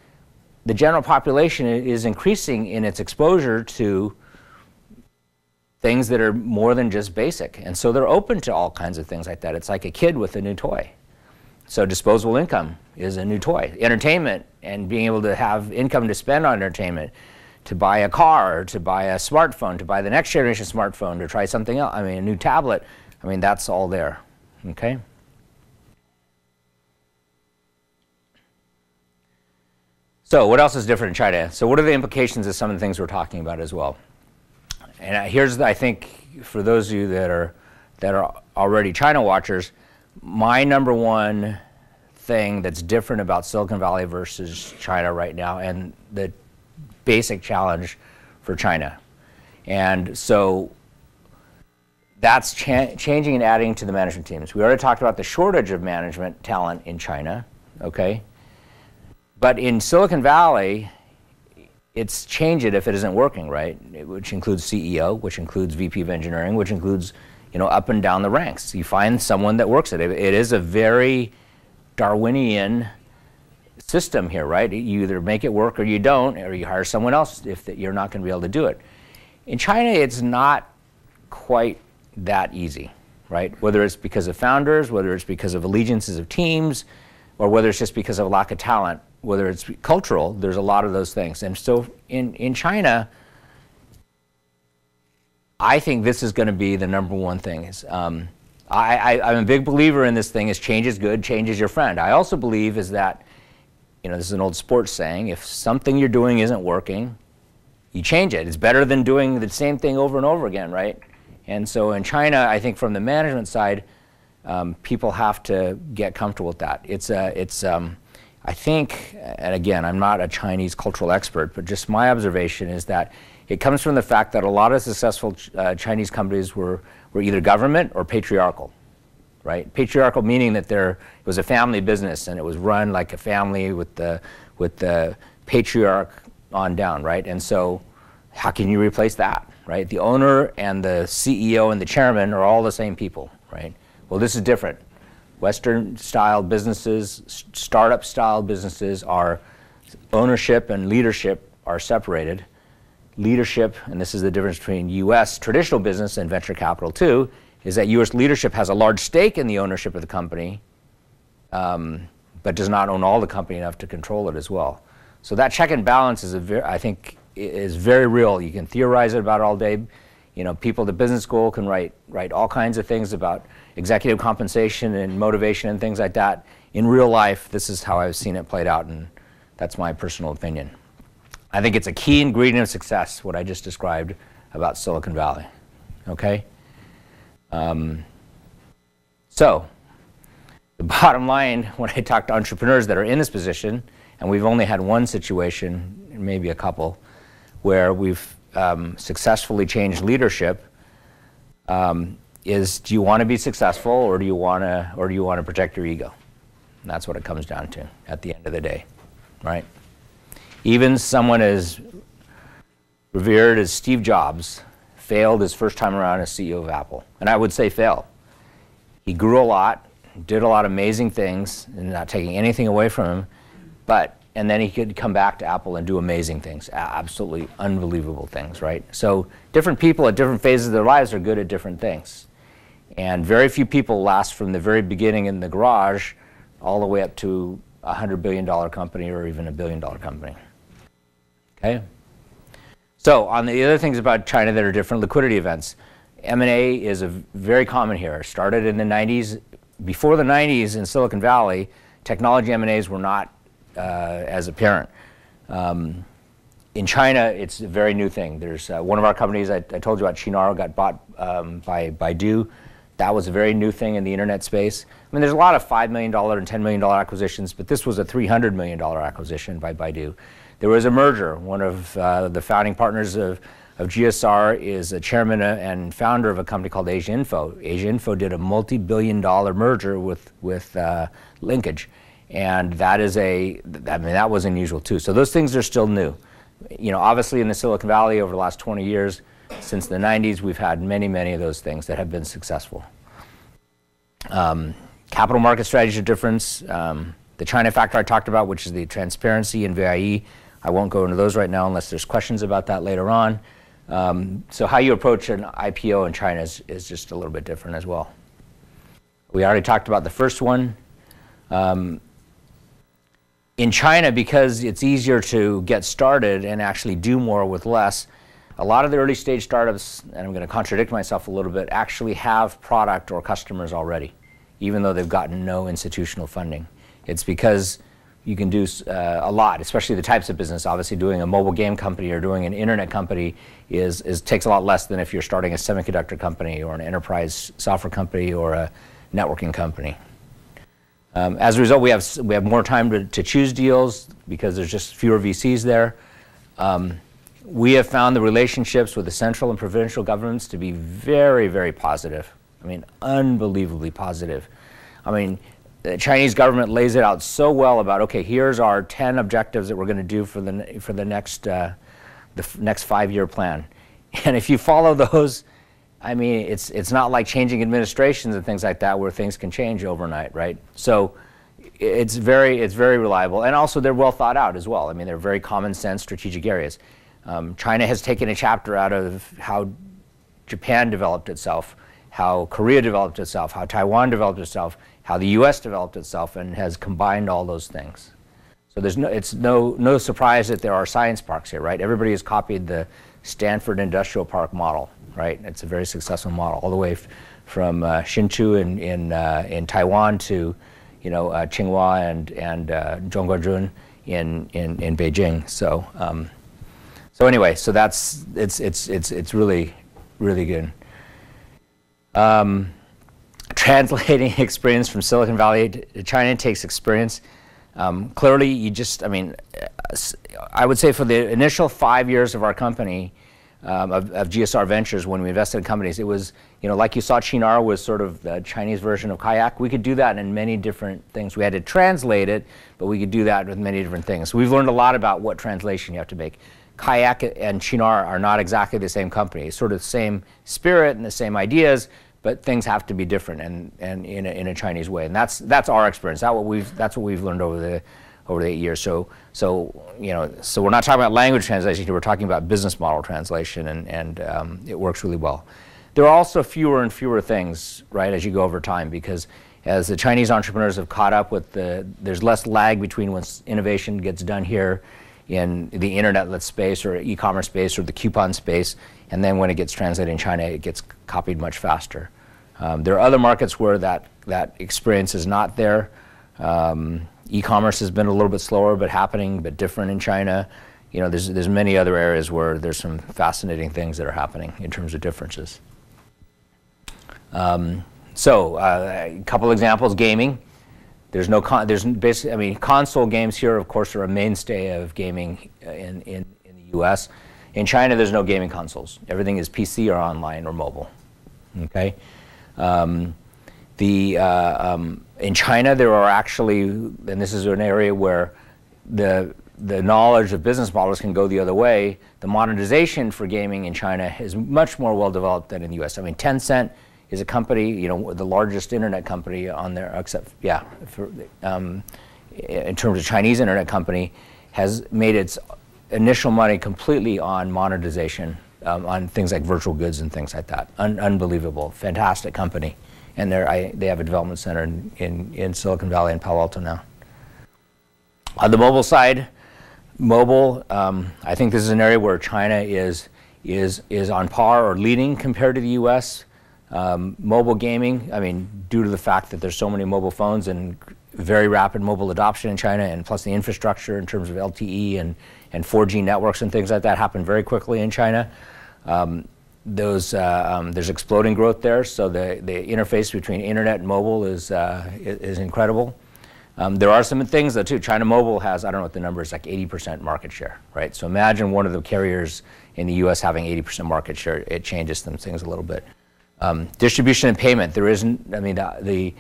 the general population is increasing in its exposure to things that are more than just basic. And so they're open to all kinds of things like that. It's like a kid with a new toy. So disposable income is a new toy. Entertainment and being able to have income to spend on entertainment, to buy a car, to buy a smartphone, to buy the next generation smartphone, to try something else, I mean, a new tablet, I mean, that's all there, okay? So what else is different in China? So what are the implications of some of the things we're talking about as well? And uh, here's, the, I think, for those of you that are, that are already China watchers, my number one thing that's different about Silicon Valley versus China right now and the basic challenge for China. And so that's cha changing and adding to the management teams. We already talked about the shortage of management talent in China, okay? But in Silicon Valley, it's change it if it isn't working right, which includes CEO, which includes VP of engineering, which includes you know up and down the ranks. You find someone that works it. It is a very Darwinian system here, right? You either make it work or you don't, or you hire someone else if you're not going to be able to do it. In China, it's not quite that easy, right? Whether it's because of founders, whether it's because of allegiances of teams, or whether it's just because of a lack of talent whether it's cultural, there's a lot of those things. And so in, in China, I think this is going to be the number one thing. Is, um, I, I, am a big believer in this thing is change is good, change is your friend. I also believe is that, you know, this is an old sports saying, if something you're doing isn't working, you change it. It's better than doing the same thing over and over again, right? And so in China, I think from the management side, um, people have to get comfortable with that. It's, a, it's um, I think, and again, I'm not a Chinese cultural expert, but just my observation is that it comes from the fact that a lot of successful uh, Chinese companies were, were either government or patriarchal, right? Patriarchal meaning that there was a family business and it was run like a family with the, with the patriarch on down, right? And so how can you replace that, right? The owner and the CEO and the chairman are all the same people, right? Well, this is different. Western style businesses, startup style businesses are ownership and leadership are separated. Leadership, and this is the difference between US traditional business and venture capital too, is that US leadership has a large stake in the ownership of the company, um, but does not own all the company enough to control it as well. So that check and balance is, I think, is very real. You can theorize it about all day. You know, people at the business school can write, write all kinds of things about executive compensation and motivation and things like that. In real life, this is how I've seen it played out, and that's my personal opinion. I think it's a key ingredient of success, what I just described about Silicon Valley. Okay? Um, so, the bottom line, when I talk to entrepreneurs that are in this position, and we've only had one situation, maybe a couple, where we've um, successfully changed leadership, um, is do you want to be successful or do you want to or do you want to protect your ego? And that's what it comes down to at the end of the day, right? Even someone as revered as Steve Jobs failed his first time around as CEO of Apple. And I would say fail. He grew a lot. did a lot of amazing things, and not taking anything away from him, but and then he could come back to Apple and do amazing things, absolutely unbelievable things, right? So different people at different phases of their lives are good at different things. And very few people last from the very beginning in the garage all the way up to a $100 billion company or even a billion dollar company. Okay? So on the other things about China that are different, liquidity events. M&A is a very common here. Started in the 90s. Before the 90s in Silicon Valley, technology M&As were not uh, as apparent. Um, in China, it's a very new thing. There's uh, one of our companies I, I, told you about, Qunar, got bought um, by Baidu. That was a very new thing in the internet space. I mean, there's a lot of $5 million and $10 million acquisitions, but this was a $300 million acquisition by Baidu. There was a merger. One of uh, the founding partners of, of GSR is a chairman and founder of a company called AsiaInfo. Asia Info did a multi-billion dollar merger with, with uh, Linkage. And that is a, I mean, that was unusual too. So those things are still new. You know, obviously in the Silicon Valley over the last 20 years, since the 90s, we've had many, many of those things that have been successful. Um, capital market strategy difference. Um, the China factor I talked about, which is the transparency in VIE, I won't go into those right now unless there's questions about that later on. Um, so how you approach an IPO in China is, is, just a little bit different as well. We already talked about the first one. Um, in China, because it's easier to get started and actually do more with less, a lot of the early stage startups, and I'm going to contradict myself a little bit, actually have product or customers already, even though they've gotten no institutional funding. It's because you can do uh, a lot, especially the types of business. Obviously, doing a mobile game company or doing an internet company is, is takes a lot less than if you're starting a semiconductor company or an enterprise software company or a networking company. Um, as a result, we have we have more time to, to choose deals because there's just fewer VCs there. Um, we have found the relationships with the central and provincial governments to be very, very positive. I mean, unbelievably positive. I mean, the Chinese government lays it out so well about okay, here's our 10 objectives that we're going to do for the for the next uh, the next five-year plan, and if you follow those, I mean, it's it's not like changing administrations and things like that where things can change overnight, right? So it's very it's very reliable, and also they're well thought out as well. I mean, they're very common sense strategic areas. Um, China has taken a chapter out of how Japan developed itself, how Korea developed itself, how Taiwan developed itself how the U.S. developed itself and has combined all those things. So there's no, it's no, no surprise that there are science parks here, right? Everybody has copied the Stanford Industrial Park model, right? It's a very successful model, all the way from uh, Hsinchu in, in, uh, in Taiwan to, you know, uh, Tsinghua and, and uh, in, in, in Beijing. So, um, so anyway, so that's, it's, it's, it's, it's really, really good. Um, translating experience from Silicon Valley to China takes experience. Um, clearly, you just, I mean, I would say for the initial five years of our company, um, of, of, GSR Ventures, when we invested in companies, it was, you know, like you saw, Qunar was sort of the Chinese version of Kayak. We could do that in many different things. We had to translate it, but we could do that with many different things. So we've learned a lot about what translation you have to make. Kayak and Qunar are not exactly the same company. It's sort of the same spirit and the same ideas, but things have to be different and, and in, a, in a Chinese way. And that's, that's our experience. That what we've, that's what we've learned over the, over the eight years. So, so, you know, so we're not talking about language translation here, we're talking about business model translation, and, and um, it works really well. There are also fewer and fewer things, right, as you go over time, because as the Chinese entrepreneurs have caught up with the, there's less lag between when innovation gets done here in the internet space or e-commerce space or the coupon space and then when it gets translated in China, it gets copied much faster. Um, there are other markets where that, that experience is not there. Um, e-commerce has been a little bit slower, but happening, but different in China. You know, there's, there's many other areas where there's some fascinating things that are happening in terms of differences. Um, so, uh, a couple examples, gaming. There's no, con there's basically, I mean, console games here, of course, are a mainstay of gaming in, in, in the US. In China, there's no gaming consoles. Everything is PC or online or mobile. Okay. Um, the uh, um, in China, there are actually, and this is an area where the the knowledge of business models can go the other way. The monetization for gaming in China is much more well developed than in the U.S. I mean, Tencent is a company, you know, the largest internet company on there, except, yeah, for, um, in terms of Chinese internet company, has made its initial money completely on monetization, um, on things like virtual goods and things like that. Un- unbelievable, fantastic company. And I, they have a development center in, in, in Silicon Valley and Palo Alto now. On the mobile side, mobile, um, I think this is an area where China is, is, is on par or leading compared to the US. Um, mobile gaming, I mean, due to the fact that there's so many mobile phones and very rapid mobile adoption in China, and plus the infrastructure in terms of LTE and, and 4G networks and things like that happen very quickly in China. Um, those, uh, um, there's exploding growth there, so the, the interface between internet and mobile is, uh, is, incredible. Um, there are some things though too. China Mobile has, I don't know what the number is, like 80% market share, right? So imagine one of the carriers in the US having 80% market share. It changes some things a little bit. Um, distribution and payment, there isn't, I mean, the, the,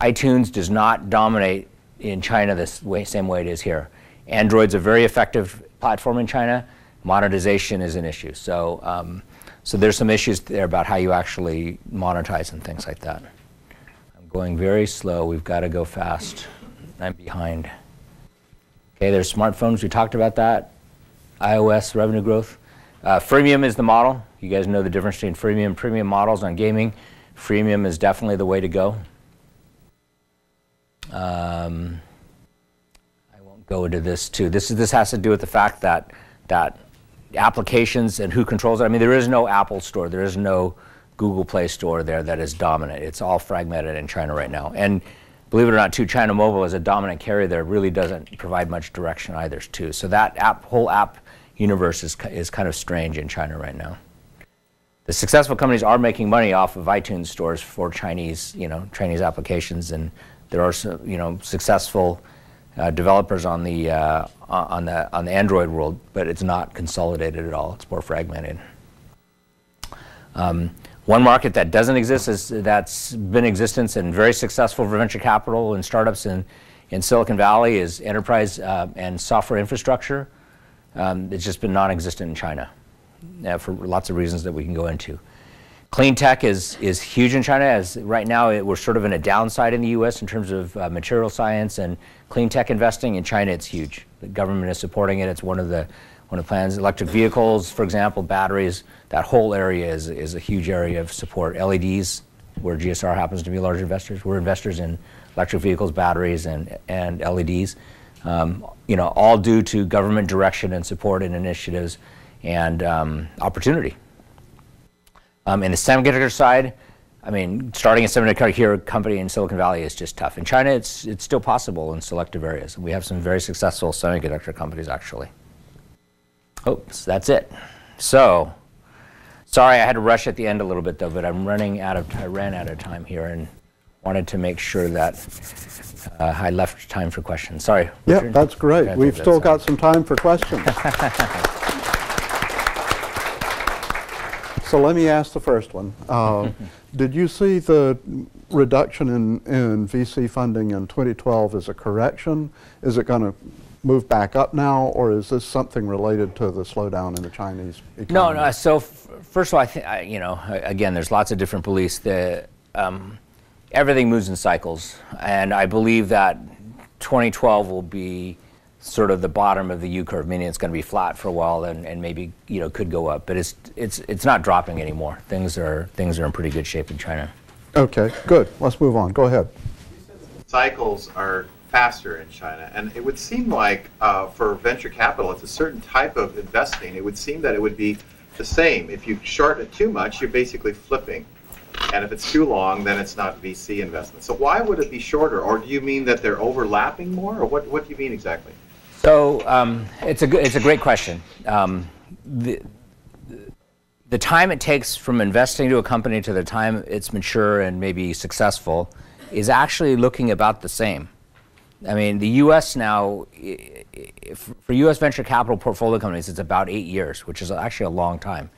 iTunes does not dominate in China the way, same way it is here. Android's a very effective platform in China. Monetization is an issue. So, um, so there's some issues there about how you actually monetize and things like that. I'm going very slow. We've got to go fast. I'm behind. Okay, there's smartphones. We talked about that. iOS revenue growth. Uh, freemium is the model. You guys know the difference between freemium and premium models on gaming. Freemium is definitely the way to go. Um, I won't go into this too. This is this has to do with the fact that that applications and who controls it. I mean, there is no Apple store. There is no Google Play Store there that is dominant. It's all fragmented in China right now. And believe it or not, too, China Mobile as a dominant carrier there really doesn't provide much direction either, too. So that app, whole app universe is, is kind of strange in China right now. The successful companies are making money off of iTunes stores for Chinese, you know, Chinese applications, and there are, you know, successful uh, developers on the uh, on the on the Android world, but it's not consolidated at all. It's more fragmented. Um, one market that doesn't exist is that's been existence and very successful for venture capital and startups in in Silicon Valley is enterprise uh, and software infrastructure. Um, it's just been non-existent in China uh, for lots of reasons that we can go into. Clean tech is, is huge in China, as right now it, we're sort of in a downside in the US in terms of uh, material science and clean tech investing. In China, it's huge. The government is supporting it. It's one of the, one of the plans. Electric vehicles, for example, batteries, that whole area is, is a huge area of support. LEDs, where GSR happens to be a large investors. We're investors in electric vehicles, batteries, and, and LEDs. Um, you know, all due to government direction and support and initiatives and um, opportunity. Um, in the semiconductor side, I mean, starting a semiconductor company in Silicon Valley is just tough. In China, it's, it's still possible in selective areas. We have some very successful semiconductor companies, actually. Oops, that's it. So, sorry I had to rush at the end a little bit, though, but I'm running out of, I ran out of time here and wanted to make sure that uh, I left time for questions. Sorry. Yeah, that's great. We've still got some time for questions. So let me ask the first one. Uh, did you see the reduction in, in VC funding in 2012 as a correction? Is it going to move back up now, or is this something related to the slowdown in the Chinese economy? No, no. So first of all, I think you know, again, there's lots of different beliefs. The um, everything moves in cycles, and I believe that 2012 will be sort of the bottom of the U curve, meaning it's going to be flat for a while and, and maybe you know could go up, but it's it's it's not dropping anymore. Things are things are in pretty good shape in China. Okay, good. Let's move on. Go ahead. Cycles are faster in China, and it would seem like uh, for venture capital, it's a certain type of investing. It would seem that it would be the same. If you short it too much, you're basically flipping. And if it's too long, then it's not VC investment. So why would it be shorter? Or do you mean that they're overlapping more? Or what, what do you mean exactly? So um, it's, a, it's a great question. Um, the, the time it takes from investing to a company to the time it's mature and maybe successful is actually looking about the same. I mean, the U.S. now, for U.S. venture capital portfolio companies, it's about eight years, which is actually a long time.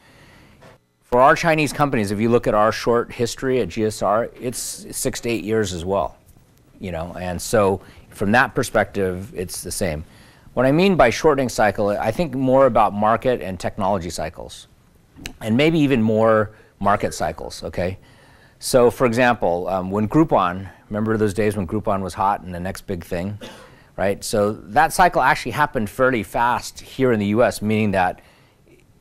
For our Chinese companies, if you look at our short history at GSR, it's six to eight years as well. You know, and so from that perspective, it's the same. What I mean by shortening cycle, I think more about market and technology cycles, and maybe even more market cycles, okay? So, for example, um, when Groupon, remember those days when Groupon was hot and the next big thing, right? So that cycle actually happened fairly fast here in the U.S., meaning that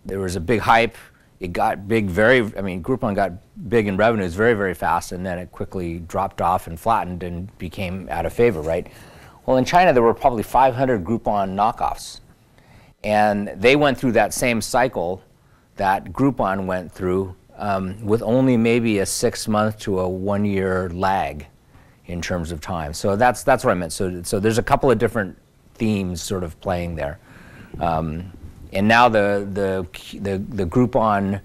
there was a big hype. It got big very, I mean, Groupon got big in revenues very, very fast, and then it quickly dropped off and flattened and became out of favor, right? Well, in China, there were probably 500 Groupon knockoffs. And they went through that same cycle that Groupon went through um, with only maybe a six month to a one year lag in terms of time. So that's, that's what I meant. So, so there's a couple of different themes sort of playing there. Um, and now the, the, the, the Groupon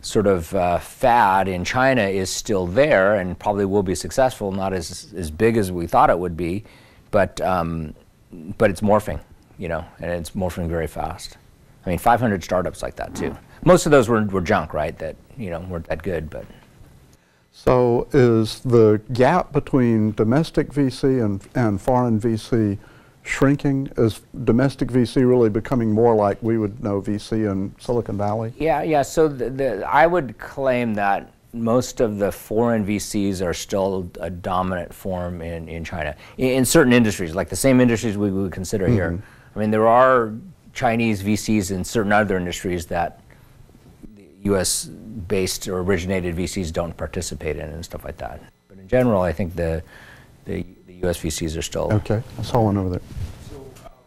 sort of uh, fad in China is still there and probably will be successful, not as, as big as we thought it would be, but, um, but it's morphing, you know, and it's morphing very fast. I mean, 500 startups like that too. Most of those were, were junk, right, that, you know, weren't that good, but. So is the gap between domestic VC and, and foreign VC shrinking? Is domestic VC really becoming more like we would know VC in Silicon Valley? Yeah, yeah. So the, the, I would claim that most of the foreign VCs are still a dominant form in, in China, in, in certain industries, like the same industries we would consider mm -hmm. here. Mm-hmm. I mean, there are Chinese VCs in certain other industries that U.S. based or originated VCs don't participate in and stuff like that. But in general, I think the the, the U.S. VCs are still okay. I saw one over there. So um,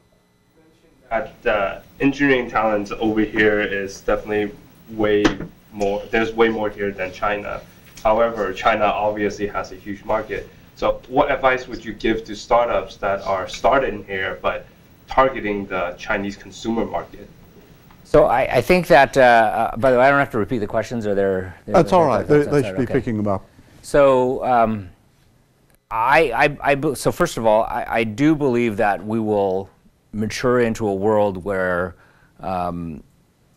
you mentioned that uh, engineering talent over here is definitely way more. There's way more here than China. However, China obviously has a huge market. So, what advice would you give to startups that are starting here but targeting the Chinese consumer market? So I, I think that, uh, uh, by the way, I don't have to repeat the questions, or they're... they're That's all right. They, they should be okay. picking them up. So um, I, I, I, so first of all, I, I do believe that we will mature into a world where, um,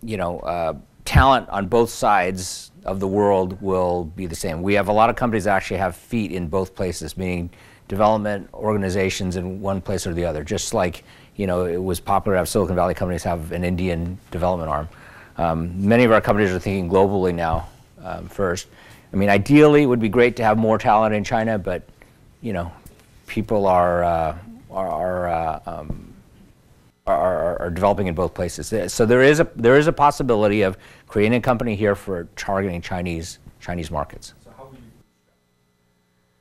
you know, uh, talent on both sides of the world will be the same. We have a lot of companies that actually have feet in both places, meaning development organizations in one place or the other, just like you know, it was popular to have Silicon Valley companies have an Indian development arm. Um, many of our companies are thinking globally now um, first. I mean, ideally, it would be great to have more talent in China, but, you know, people are, uh, are, are, uh, um, are, are, developing in both places. So there is, a, there is a possibility of creating a company here for targeting Chinese, Chinese markets.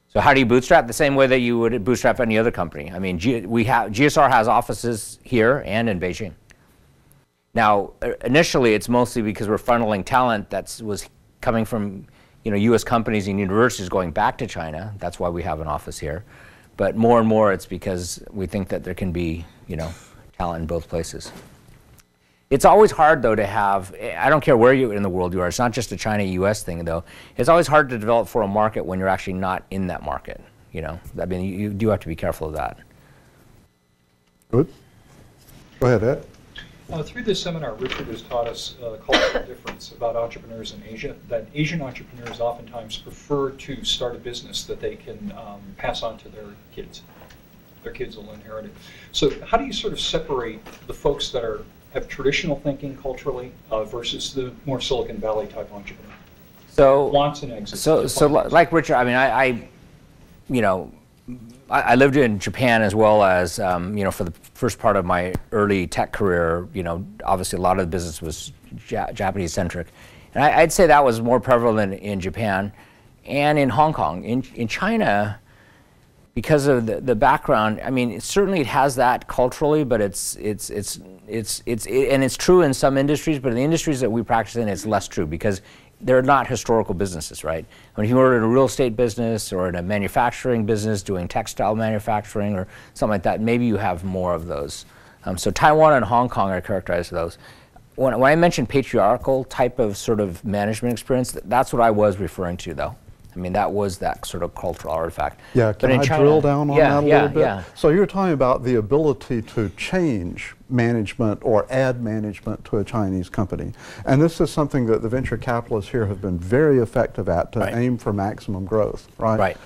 So how do you bootstrap? The same way that you would bootstrap any other company. I mean, G we have, GSR has offices here and in Beijing. Now, uh, initially, it's mostly because we're funneling talent that was coming from you know, U.S. companies and universities going back to China. That's why we have an office here. But more and more, it's because we think that there can be, you know, talent in both places. It's always hard, though, to have, I don't care where you in the world you are, it's not just a China-US thing, though. It's always hard to develop for a market when you're actually not in that market, you know. I mean, you, you do have to be careful of that. Good. Go ahead, Ed. Uh, through this seminar, Richard has taught us a cultural difference about entrepreneurs in Asia, that Asian entrepreneurs oftentimes prefer to start a business that they can um, pass on to their kids. Their kids will inherit it. So how do you sort of separate the folks that are have traditional thinking culturally uh, versus the more Silicon Valley type entrepreneur? So wants and exits. So, so like Richard, I mean, I, I you know, I, I, lived in Japan as well as, um, you know, for the first part of my early tech career. You know, obviously a lot of the business was ja Japanese centric, and I, would say that was more prevalent in Japan and in Hong Kong. In in China, because of the, the background, I mean, certainly it has that culturally, but it's, it's, it's, it's, it's, it, and it's true in some industries, but in the industries that we practice in, it's less true because they're not historical businesses, right? When you are in a real estate business or in a manufacturing business doing textile manufacturing or something like that, maybe you have more of those. Um, so Taiwan and Hong Kong are characterized as those. When, when I mentioned patriarchal type of sort of management experience, that's what I was referring to, though. I mean, that was that sort of cultural artifact. Yeah, can I China, drill down on yeah, that a yeah, little bit? Yeah. So you're talking about the ability to change management or add management to a Chinese company. And this is something that the venture capitalists here have been very effective at to right. aim for maximum growth, right? Right.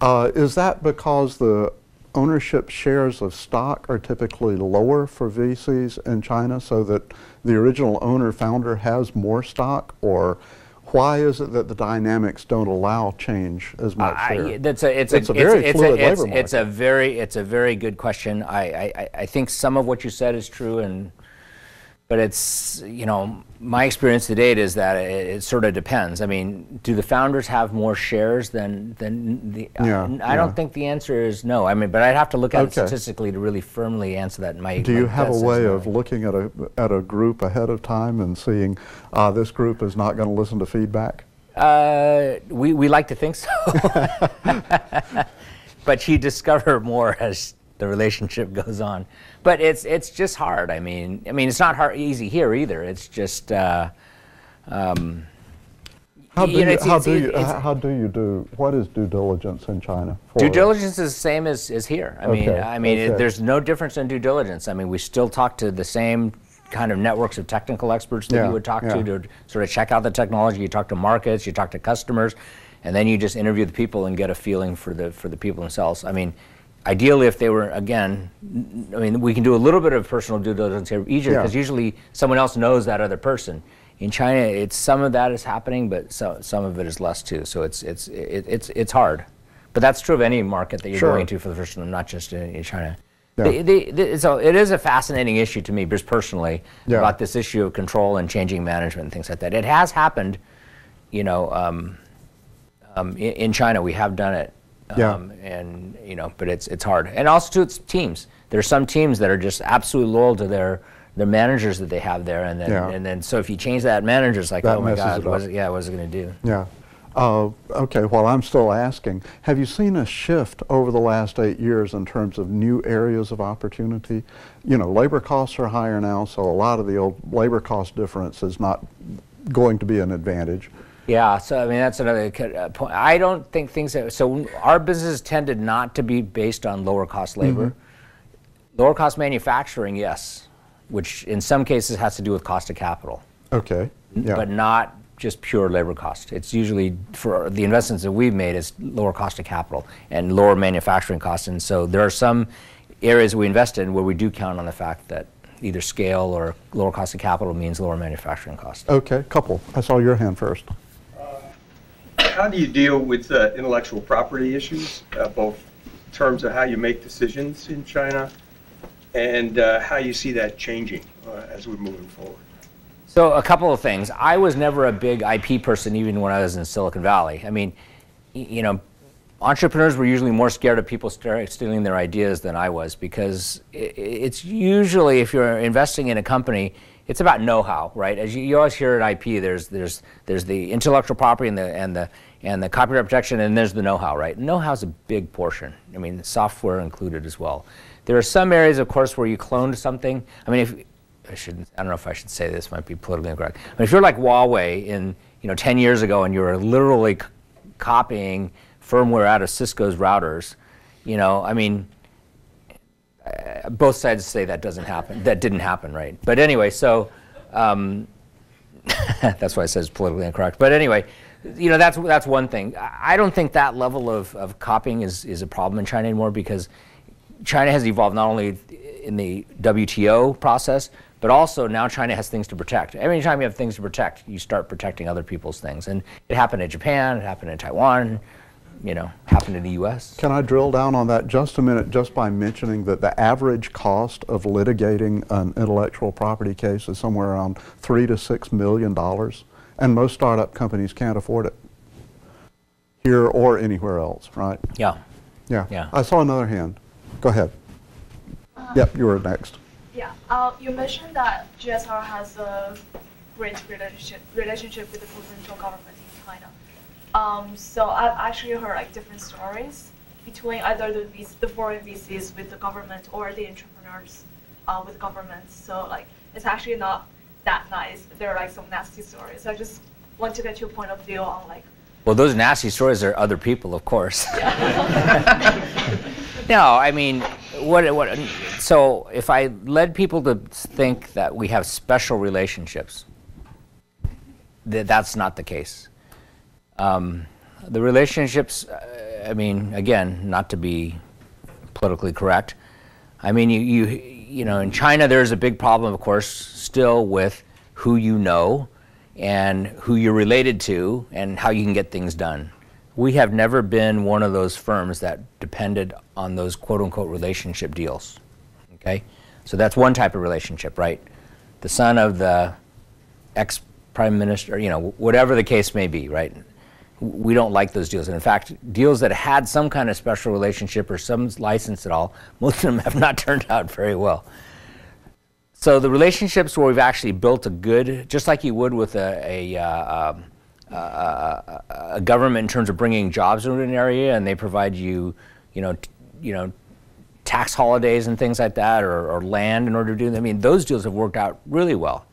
Uh, is that because the ownership shares of stock are typically lower for VCs in China so that the original owner founder has more stock or Why is it that the dynamics don't allow change as much I- That's a, it's, It's a, a very it's, fluid it's, labor it's a very it's a very good question. I, I- I think some of what you said is true, and but it's you know my experience to date is that it, it sort of depends. I mean, do the founders have more shares than than the? Yeah, I don't think the answer is no. I mean, but I'd have to look at it statistically to really firmly answer that. My Do you my have a way of looking at a, at a group ahead of time and seeing, uh, this group is not going to listen to feedback? Uh, we, we like to think so. but you discover more as the relationship goes on. But it's, it's just hard. I mean, I mean, it's not hard, easy here either. It's just, uh, um, How do You know, you, it's- how it's- do you, how do you do, what is due diligence in China? Due diligence is the same as, as here. I mean, I mean, it, there's no difference in due diligence. I mean, we still talk to the same kind of networks of technical experts that Yeah, you would talk yeah. to to sort of check out the technology. You talk to markets, you talk to customers, and then you just interview the people and get a feeling for the for the people themselves. I mean, ideally, if they were again, I mean, we can do a little bit of personal due diligence here, easier Yeah. because usually someone else knows that other person. In China, it's some of that is happening, but so, some of it is less too. So it's it's it, it's it's hard. But that's true of any market that you're Sure. going to for the first time, not just in, in China. Yeah. The, the, the, so it is a fascinating issue to me, just personally, Yeah. about this issue of control and changing management and things like that. It has happened, you know, um, um, in, in China. We have done it, Yeah. um, and you know, but it's it's hard. And also, too, it's teams. There are some teams that are just absolutely loyal to their their managers that they have there, and then Yeah. and then so if you change that manager, it's like, That oh my God, it what's yeah, what's it going to do? Yeah. Uh, okay, while I'm still asking, have you seen a shift over the last eight years in terms of new areas of opportunity? You know, labor costs are higher now, so a lot of the old labor cost difference is not going to be an advantage. Yeah, so I mean that's another uh, point. I don't think things that, so our business tended not to be based on lower cost labor. Lower cost manufacturing, yes, which in some cases has to do with cost of capital, Okay. Yeah. but not just pure labor cost. It's usually for the investments that we've made is lower cost of capital and lower manufacturing costs. And so there are some areas we invest in where we do count on the fact that either scale or lower cost of capital means lower manufacturing costs. okay, couple. I saw your hand first. How do you deal with uh, intellectual property issues, uh, both in terms of how you make decisions in China and uh, how you see that changing uh, as we're moving forward? So a couple of things. I was never a big IP person, even when I was in Silicon Valley. I mean, you know, entrepreneurs were usually more scared of people stealing their ideas than I was because it's usually if you're investing in a company, it's about know-how, right? As you, you always hear at IP, there's there's there's the intellectual property and the and the and the copyright protection, and there's the know-how, right? Know-how is a big portion. I mean, software included as well. There are some areas, of course, where you cloned something. I mean, if I shouldn't. I don't know if I should say this. Might be politically incorrect. But if you're like Huawei in you know 10 years ago and you were literally copying firmware out of Cisco's routers, you know, I mean, uh, both sides say that doesn't happen. That didn't happen, right? But anyway, so um, that's why I said it's politically incorrect. But anyway, you know, that's that's one thing. I I don't think that level of, of copying is, is a problem in China anymore because China has evolved not only in the WTO process, but also now China has things to protect. Every time you have things to protect, you start protecting other people's things. And it happened in Japan, it happened in Taiwan, you know, happened in the US. Can I drill down on that just a minute, just by mentioning that the average cost of litigating an intellectual property case is somewhere around three to six million dollars, and most startup companies can't afford it here or anywhere else, right? Yeah. Yeah. Yeah. I saw another hand. Go ahead. Yep, you were next. Yeah, uh, you mentioned that GSR has a great relationship relationship with the provincial government in China. Um, so I've actually heard like different stories between either the VC, the foreign VCs with the government or the entrepreneurs uh, with governments. So like it's actually not that nice. There are like some nasty stories. So I just want to get to your point of view on like Well, those nasty stories are other people, of course. no, I mean, what, what, so if I led people to think that we have special relationships, th- that's not the case. Um, the relationships, uh, I mean, again, not to be politically correct. I mean, you, you, you know, in China, there's a big problem, of course, still with who you know and who you're related to and how you can get things done. We have never been one of those firms that depended on those quote unquote relationship deals. Okay? So that's one type of relationship, right? The son of the ex prime minister, you know, whatever the case may be, right? We don't like those deals. And in fact, deals that had some kind of special relationship or some license at all, most of them have not turned out very well. So the relationships where we've actually built a good, just like you would with a, a, uh, uh, a government in terms of bringing jobs into an area, and they provide you, you know, you know, tax holidays and things like that, or, or land in order to do them. I mean, those deals have worked out really well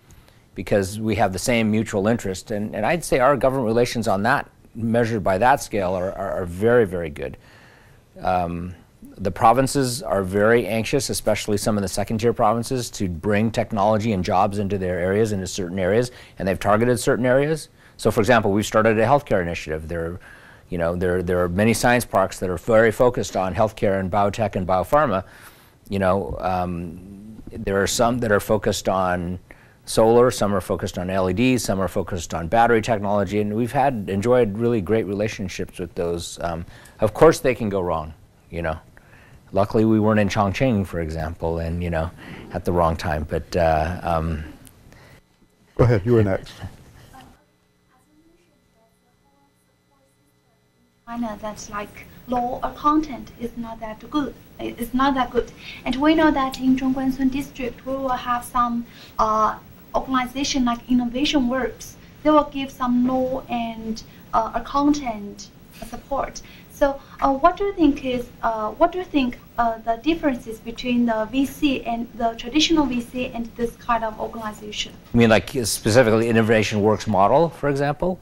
because we have the same mutual interest. And, and I'd say our government relations on that, measured by that scale, are, are, are very, very good. Um, the provinces are very anxious, especially some of the second tier provinces, to bring technology and jobs into their areas, into certain areas, and they've targeted certain areas. So, for example, we've started a healthcare initiative. There, you know, there, there are many science parks that are very focused on healthcare and biotech and biopharma. You know, um, there are some that are focused on solar, some are focused on LEDs, some are focused on battery technology, and we've had enjoyed really great relationships with those. Um, of course, they can go wrong, you know. Luckily, we weren't in Chongqing, for example, and you know, at the wrong time. But uh, um, Go ahead, you were next. China that's like law or content is not that good. It's not that good. And we know that in Zhongguancun district, we will have some uh, organization like Innovation Works. They will give some law and uh, accountant support. So, uh, what do you think is uh, what do you think uh, the differences between the VC and the traditional VC and this kind of organization? I mean, like specifically Innovation Works model, for example,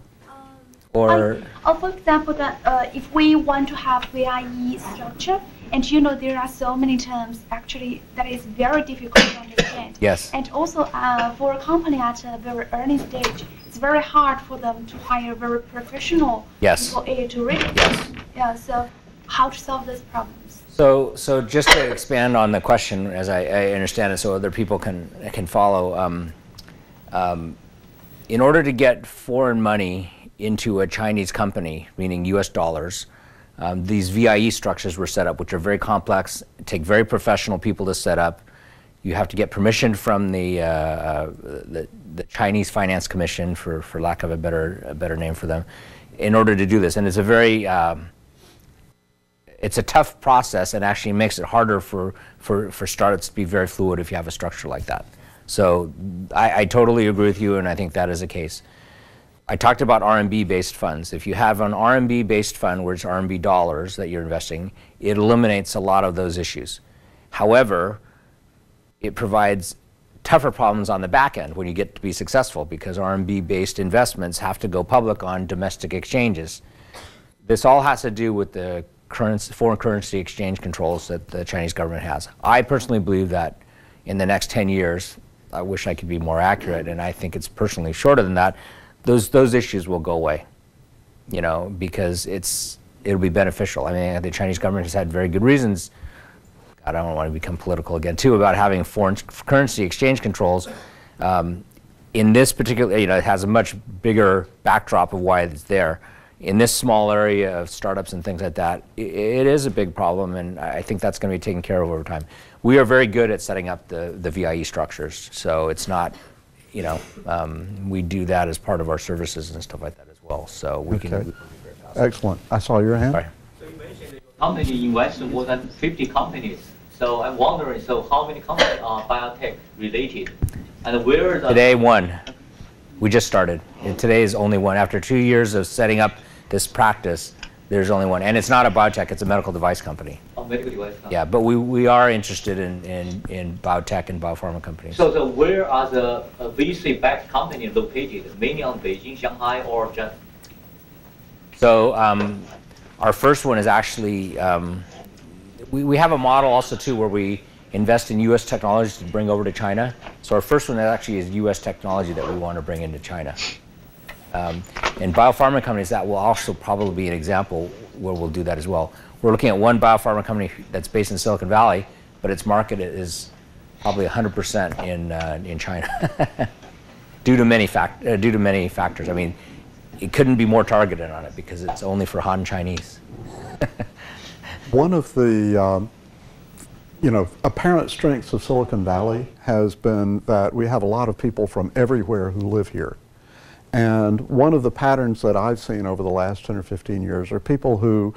or I, uh, for example, that uh, if we want to have VIE structure, and you know there are so many terms actually that is very difficult to understand. Yes. And also uh, for a company at a very early stage, it's very hard for them to hire very professional Yes. employee to read. Yes. Yeah. So how to solve these problems? So, so just to expand on the question, as I, I understand it, so other people can can follow. Um, um, in order to get foreign money into a Chinese company, meaning U.S. dollars, um, these VIE structures were set up, which are very complex, take very professional people to set up. You have to get permission from the, uh, uh, the, the Chinese Finance Commission, for, for lack of a better, a better name for them, in order to do this. And it's a very um, it's a tough process and actually makes it harder for, for, for startups to be very fluid if you have a structure like that. So I, I totally agree with you, and I think that is the case. I talked about RMB based funds. If you have an RMB based fund where it's RMB dollars that you're investing, it eliminates a lot of those issues. However, it provides tougher problems on the back end when you get to be successful because RMB based investments have to go public on domestic exchanges. This all has to do with the currency, foreign currency exchange controls that the Chinese government has. I personally believe that in the next 10 years, I wish I could be more accurate, and I think it's personally shorter than that, those, those issues will go away, you know, because it's, it'll be beneficial. I mean, the Chinese government has had very good reasons, God, I don't want to become political again, too, about having foreign currency exchange controls. Um, in this particular, you know, it has a much bigger backdrop of why it's there. In this small area of startups and things like that, i it is a big problem, and I think that's going to be taken care of over time. We are very good at setting up the, the VIE structures, so it's not, you know, um, we do that as part of our services and stuff like that as well. So we can. Okay. we can be. Excellent. I saw your hand. Sorry. So you mentioned that your company invests in more than 50 companies. So I'm wondering, so how many companies are biotech related? And where are the... Today, one. We just started. And today is only one. After two years of setting up this practice, there's only one. And it's not a biotech, it's a medical device company. Oh, medical device company. Yeah, but we, we are interested in, in, in biotech and biopharma companies. So, so where are the uh, VC-backed companies located? Mainly on Beijing, Shanghai, or just... So um, our first one is actually, um, we, we have a model also too where we invest in U.S. technology to bring over to China. So our first one actually is U.S. technology that we want to bring into China. Um, and biopharma companies, that will also probably be an example where we'll do that as well. We're looking at one biopharma company that's based in Silicon Valley, but its market is probably 100% in, uh, in China. due to many fact, uh, due to many factors. I mean, it couldn't be more targeted on it because it's only for Han Chinese. One of the, um, you know, apparent strengths of Silicon Valley has been that we have a lot of people from everywhere who live here. And one of the patterns that I've seen over the last 10 or 15 years are people who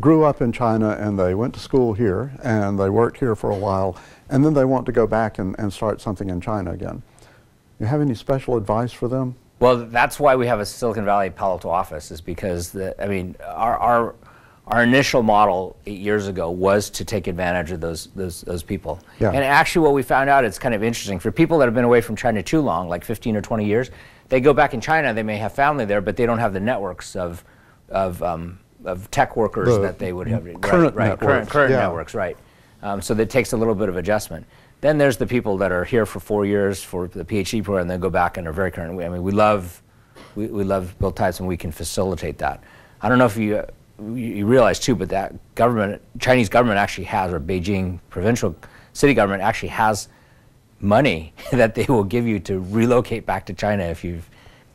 grew up in China and they went to school here and they worked here for a while and then they want to go back and, and start something in China again. You have any special advice for them? Well, that's why we have a Silicon Valley Palo Alto office, is because the, I mean, our, our our initial model eight years ago was to take advantage of those those, those people. Yeah. And actually, what we found out, it's kind of interesting for people that have been away from China too long, like 15 or 20 years. They go back in China, they may have family there, but they don't have the networks of of um, of tech workers The that they would have. current right, right, current, networks, current yeah. networks, right. Um, so that takes a little bit of adjustment. Then there's the people that are here for four years for the PhD program, and then go back and are very current. I mean, we love, we, we love build types, and we can facilitate that. I don't know if you, you you realize too, but that government, Chinese government actually has, or Beijing provincial city government actually has money that they will give you to relocate back to China if you've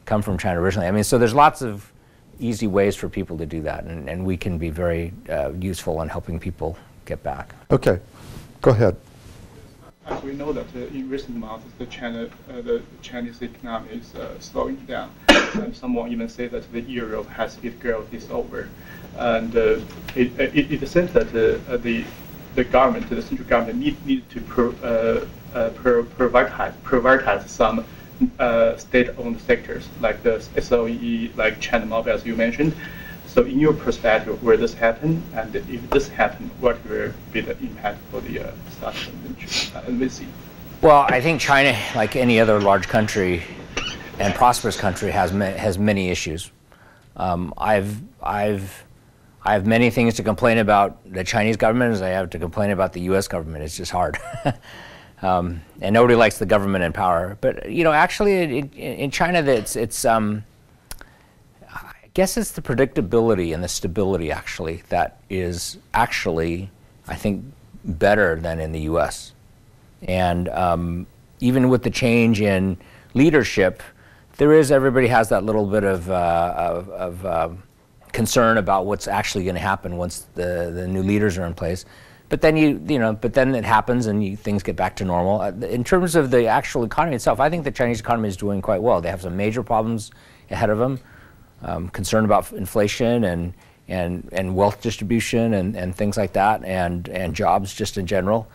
come from China originally. I mean, so there's lots of easy ways for people to do that, and, and we can be very uh, useful in helping people get back. Okay, go ahead. As we know that uh, in recent months, the China, uh, the Chinese economy is uh, slowing down, and someone even say that the era of high-speed growth is over, and uh, it, it, it seems that uh, uh, the the government, the central government, need need to uh, privatize privatize some uh, state-owned sectors like the SOE, like China Mobile, as you mentioned. So, in your perspective, will this happen? And if this happen, what will be the impact for the uh, venture uh, VC? Well, I think China, like any other large country and prosperous country, has ma- has many issues. Um, I've I've I have many things to complain about the Chinese government as I have to complain about the U.S. government. It's just hard. um, and nobody likes the government in power. But you know, actually, it, it, in China, it's it's um, I guess it's the predictability and the stability actually that is actually I think better than in the U.S. And um, even with the change in leadership, there is everybody has that little bit of, uh, of, of um, concern about what's actually going to happen once the, the new leaders are in place. But then you you know, but then it happens and you, things get back to normal. Uh, In terms of the actual economy itself, I think the Chinese economy is doing quite well. They have some major problems ahead of them, um, concern about inflation and and and wealth distribution and, and things like that, and and jobs just in general.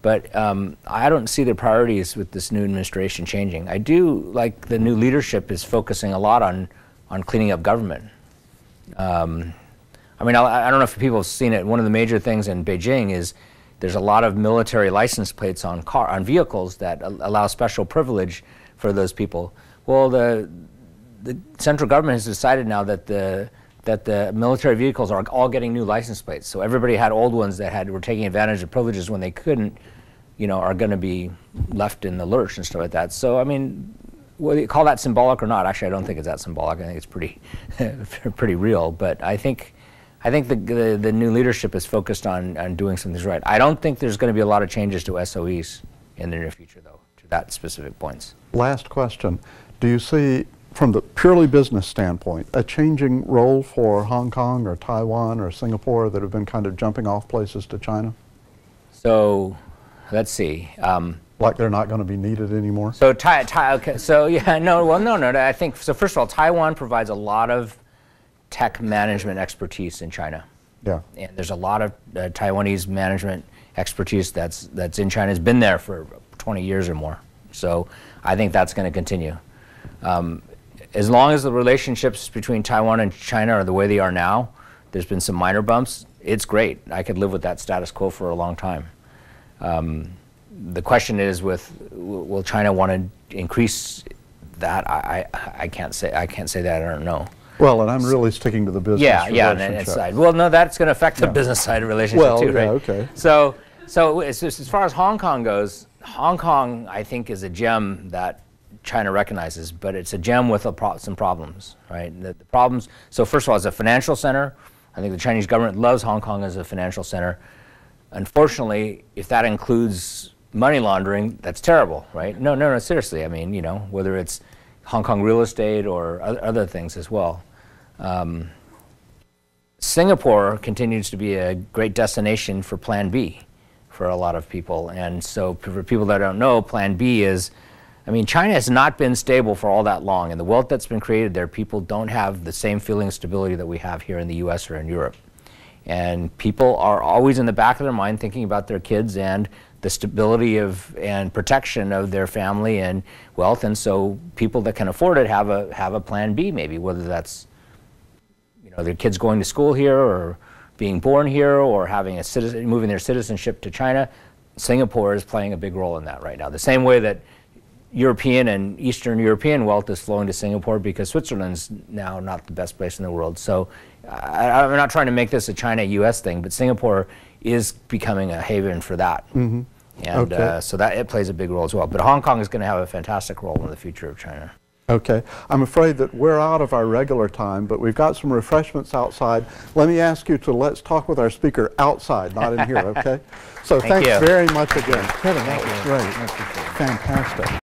But um, I don't see the priorities with this new administration changing. I do like the new leadership is focusing a lot on on cleaning up government. Um, I mean, I, I don't know if people have seen it. One of the major things in Beijing is there's a lot of military license plates on car on vehicles that allow special privilege for those people. Well, the the central government has decided now that the that the military vehicles are all getting new license plates. So everybody had old ones that had were taking advantage of privileges when they couldn't, you know, are going to be left in the lurch and stuff like that. So I mean, whether you call that symbolic or not, actually, I don't think it's that symbolic. I think it's pretty pretty real. But I think. I think the, the, the new leadership is focused on, on doing some things right. I don't think there's going to be a lot of changes to SOEs in the near future, though, to that specific points. Last question. Do you see, from the purely business standpoint, a changing role for Hong Kong or Taiwan or Singapore that have been kind of jumping off places to China? So, let's see. Um, Like they're not going to be needed anymore? So, Tai, Tai, okay, so yeah, no, well, no, no. I think so. First of all, Taiwan provides a lot of tech management expertise in China, Yeah. and there's a lot of uh, Taiwanese management expertise that's that's in China. Has been there for 20 years or more. So, I think that's going to continue. Um, as long as the relationships between Taiwan and China are the way they are now, there's been some minor bumps. It's great. I could live with that status quo for a long time. Um, the question is, with will China want to increase that? I, I, I can't say. I can't say that. I don't know. Well, and I'm really sticking to the business Yeah, yeah, and its side. Well, no, that's going to affect the Yeah. business side of the relationship Well, too, yeah, right? okay. So, so as, as far as Hong Kong goes, Hong Kong, I think, is a gem that China recognizes, but it's a gem with a pro- some problems, right? The, the problems. So, first of all, as a financial center, I think the Chinese government loves Hong Kong as a financial center. Unfortunately, if that includes money laundering, that's terrible, right? No, no, no. Seriously, I mean, you know, whether it's Hong Kong real estate or other things as well. Um, Singapore continues to be a great destination for Plan B for a lot of people. And so, for people that don't know, Plan B is I mean, China has not been stable for all that long, and the wealth that's been created there, people don't have the same feeling of stability that we have here in the US or in Europe. And people are always in the back of their mind thinking about their kids and the stability of and protection of their family and wealth. And so people that can afford it have a have a plan B maybe, whether that's know, their kids going to school here or being born here or having a citizen, moving their citizenship to China, Singapore is playing a big role in that right now. The same way that European and Eastern European wealth is flowing to Singapore because Switzerland's now not the best place in the world. So I, I'm not trying to make this a China-U.S. thing, but Singapore is becoming a haven for that. And Okay. uh, so that it plays a big role as well. But Hong Kong is going to have a fantastic role in the future of China. Okay, I'm afraid that we're out of our regular time, but we've got some refreshments outside. Let me ask you to let's talk with our speaker outside, not in here, okay? So Thank thanks you. very much again. Kevin, that Thank was great. Fantastic.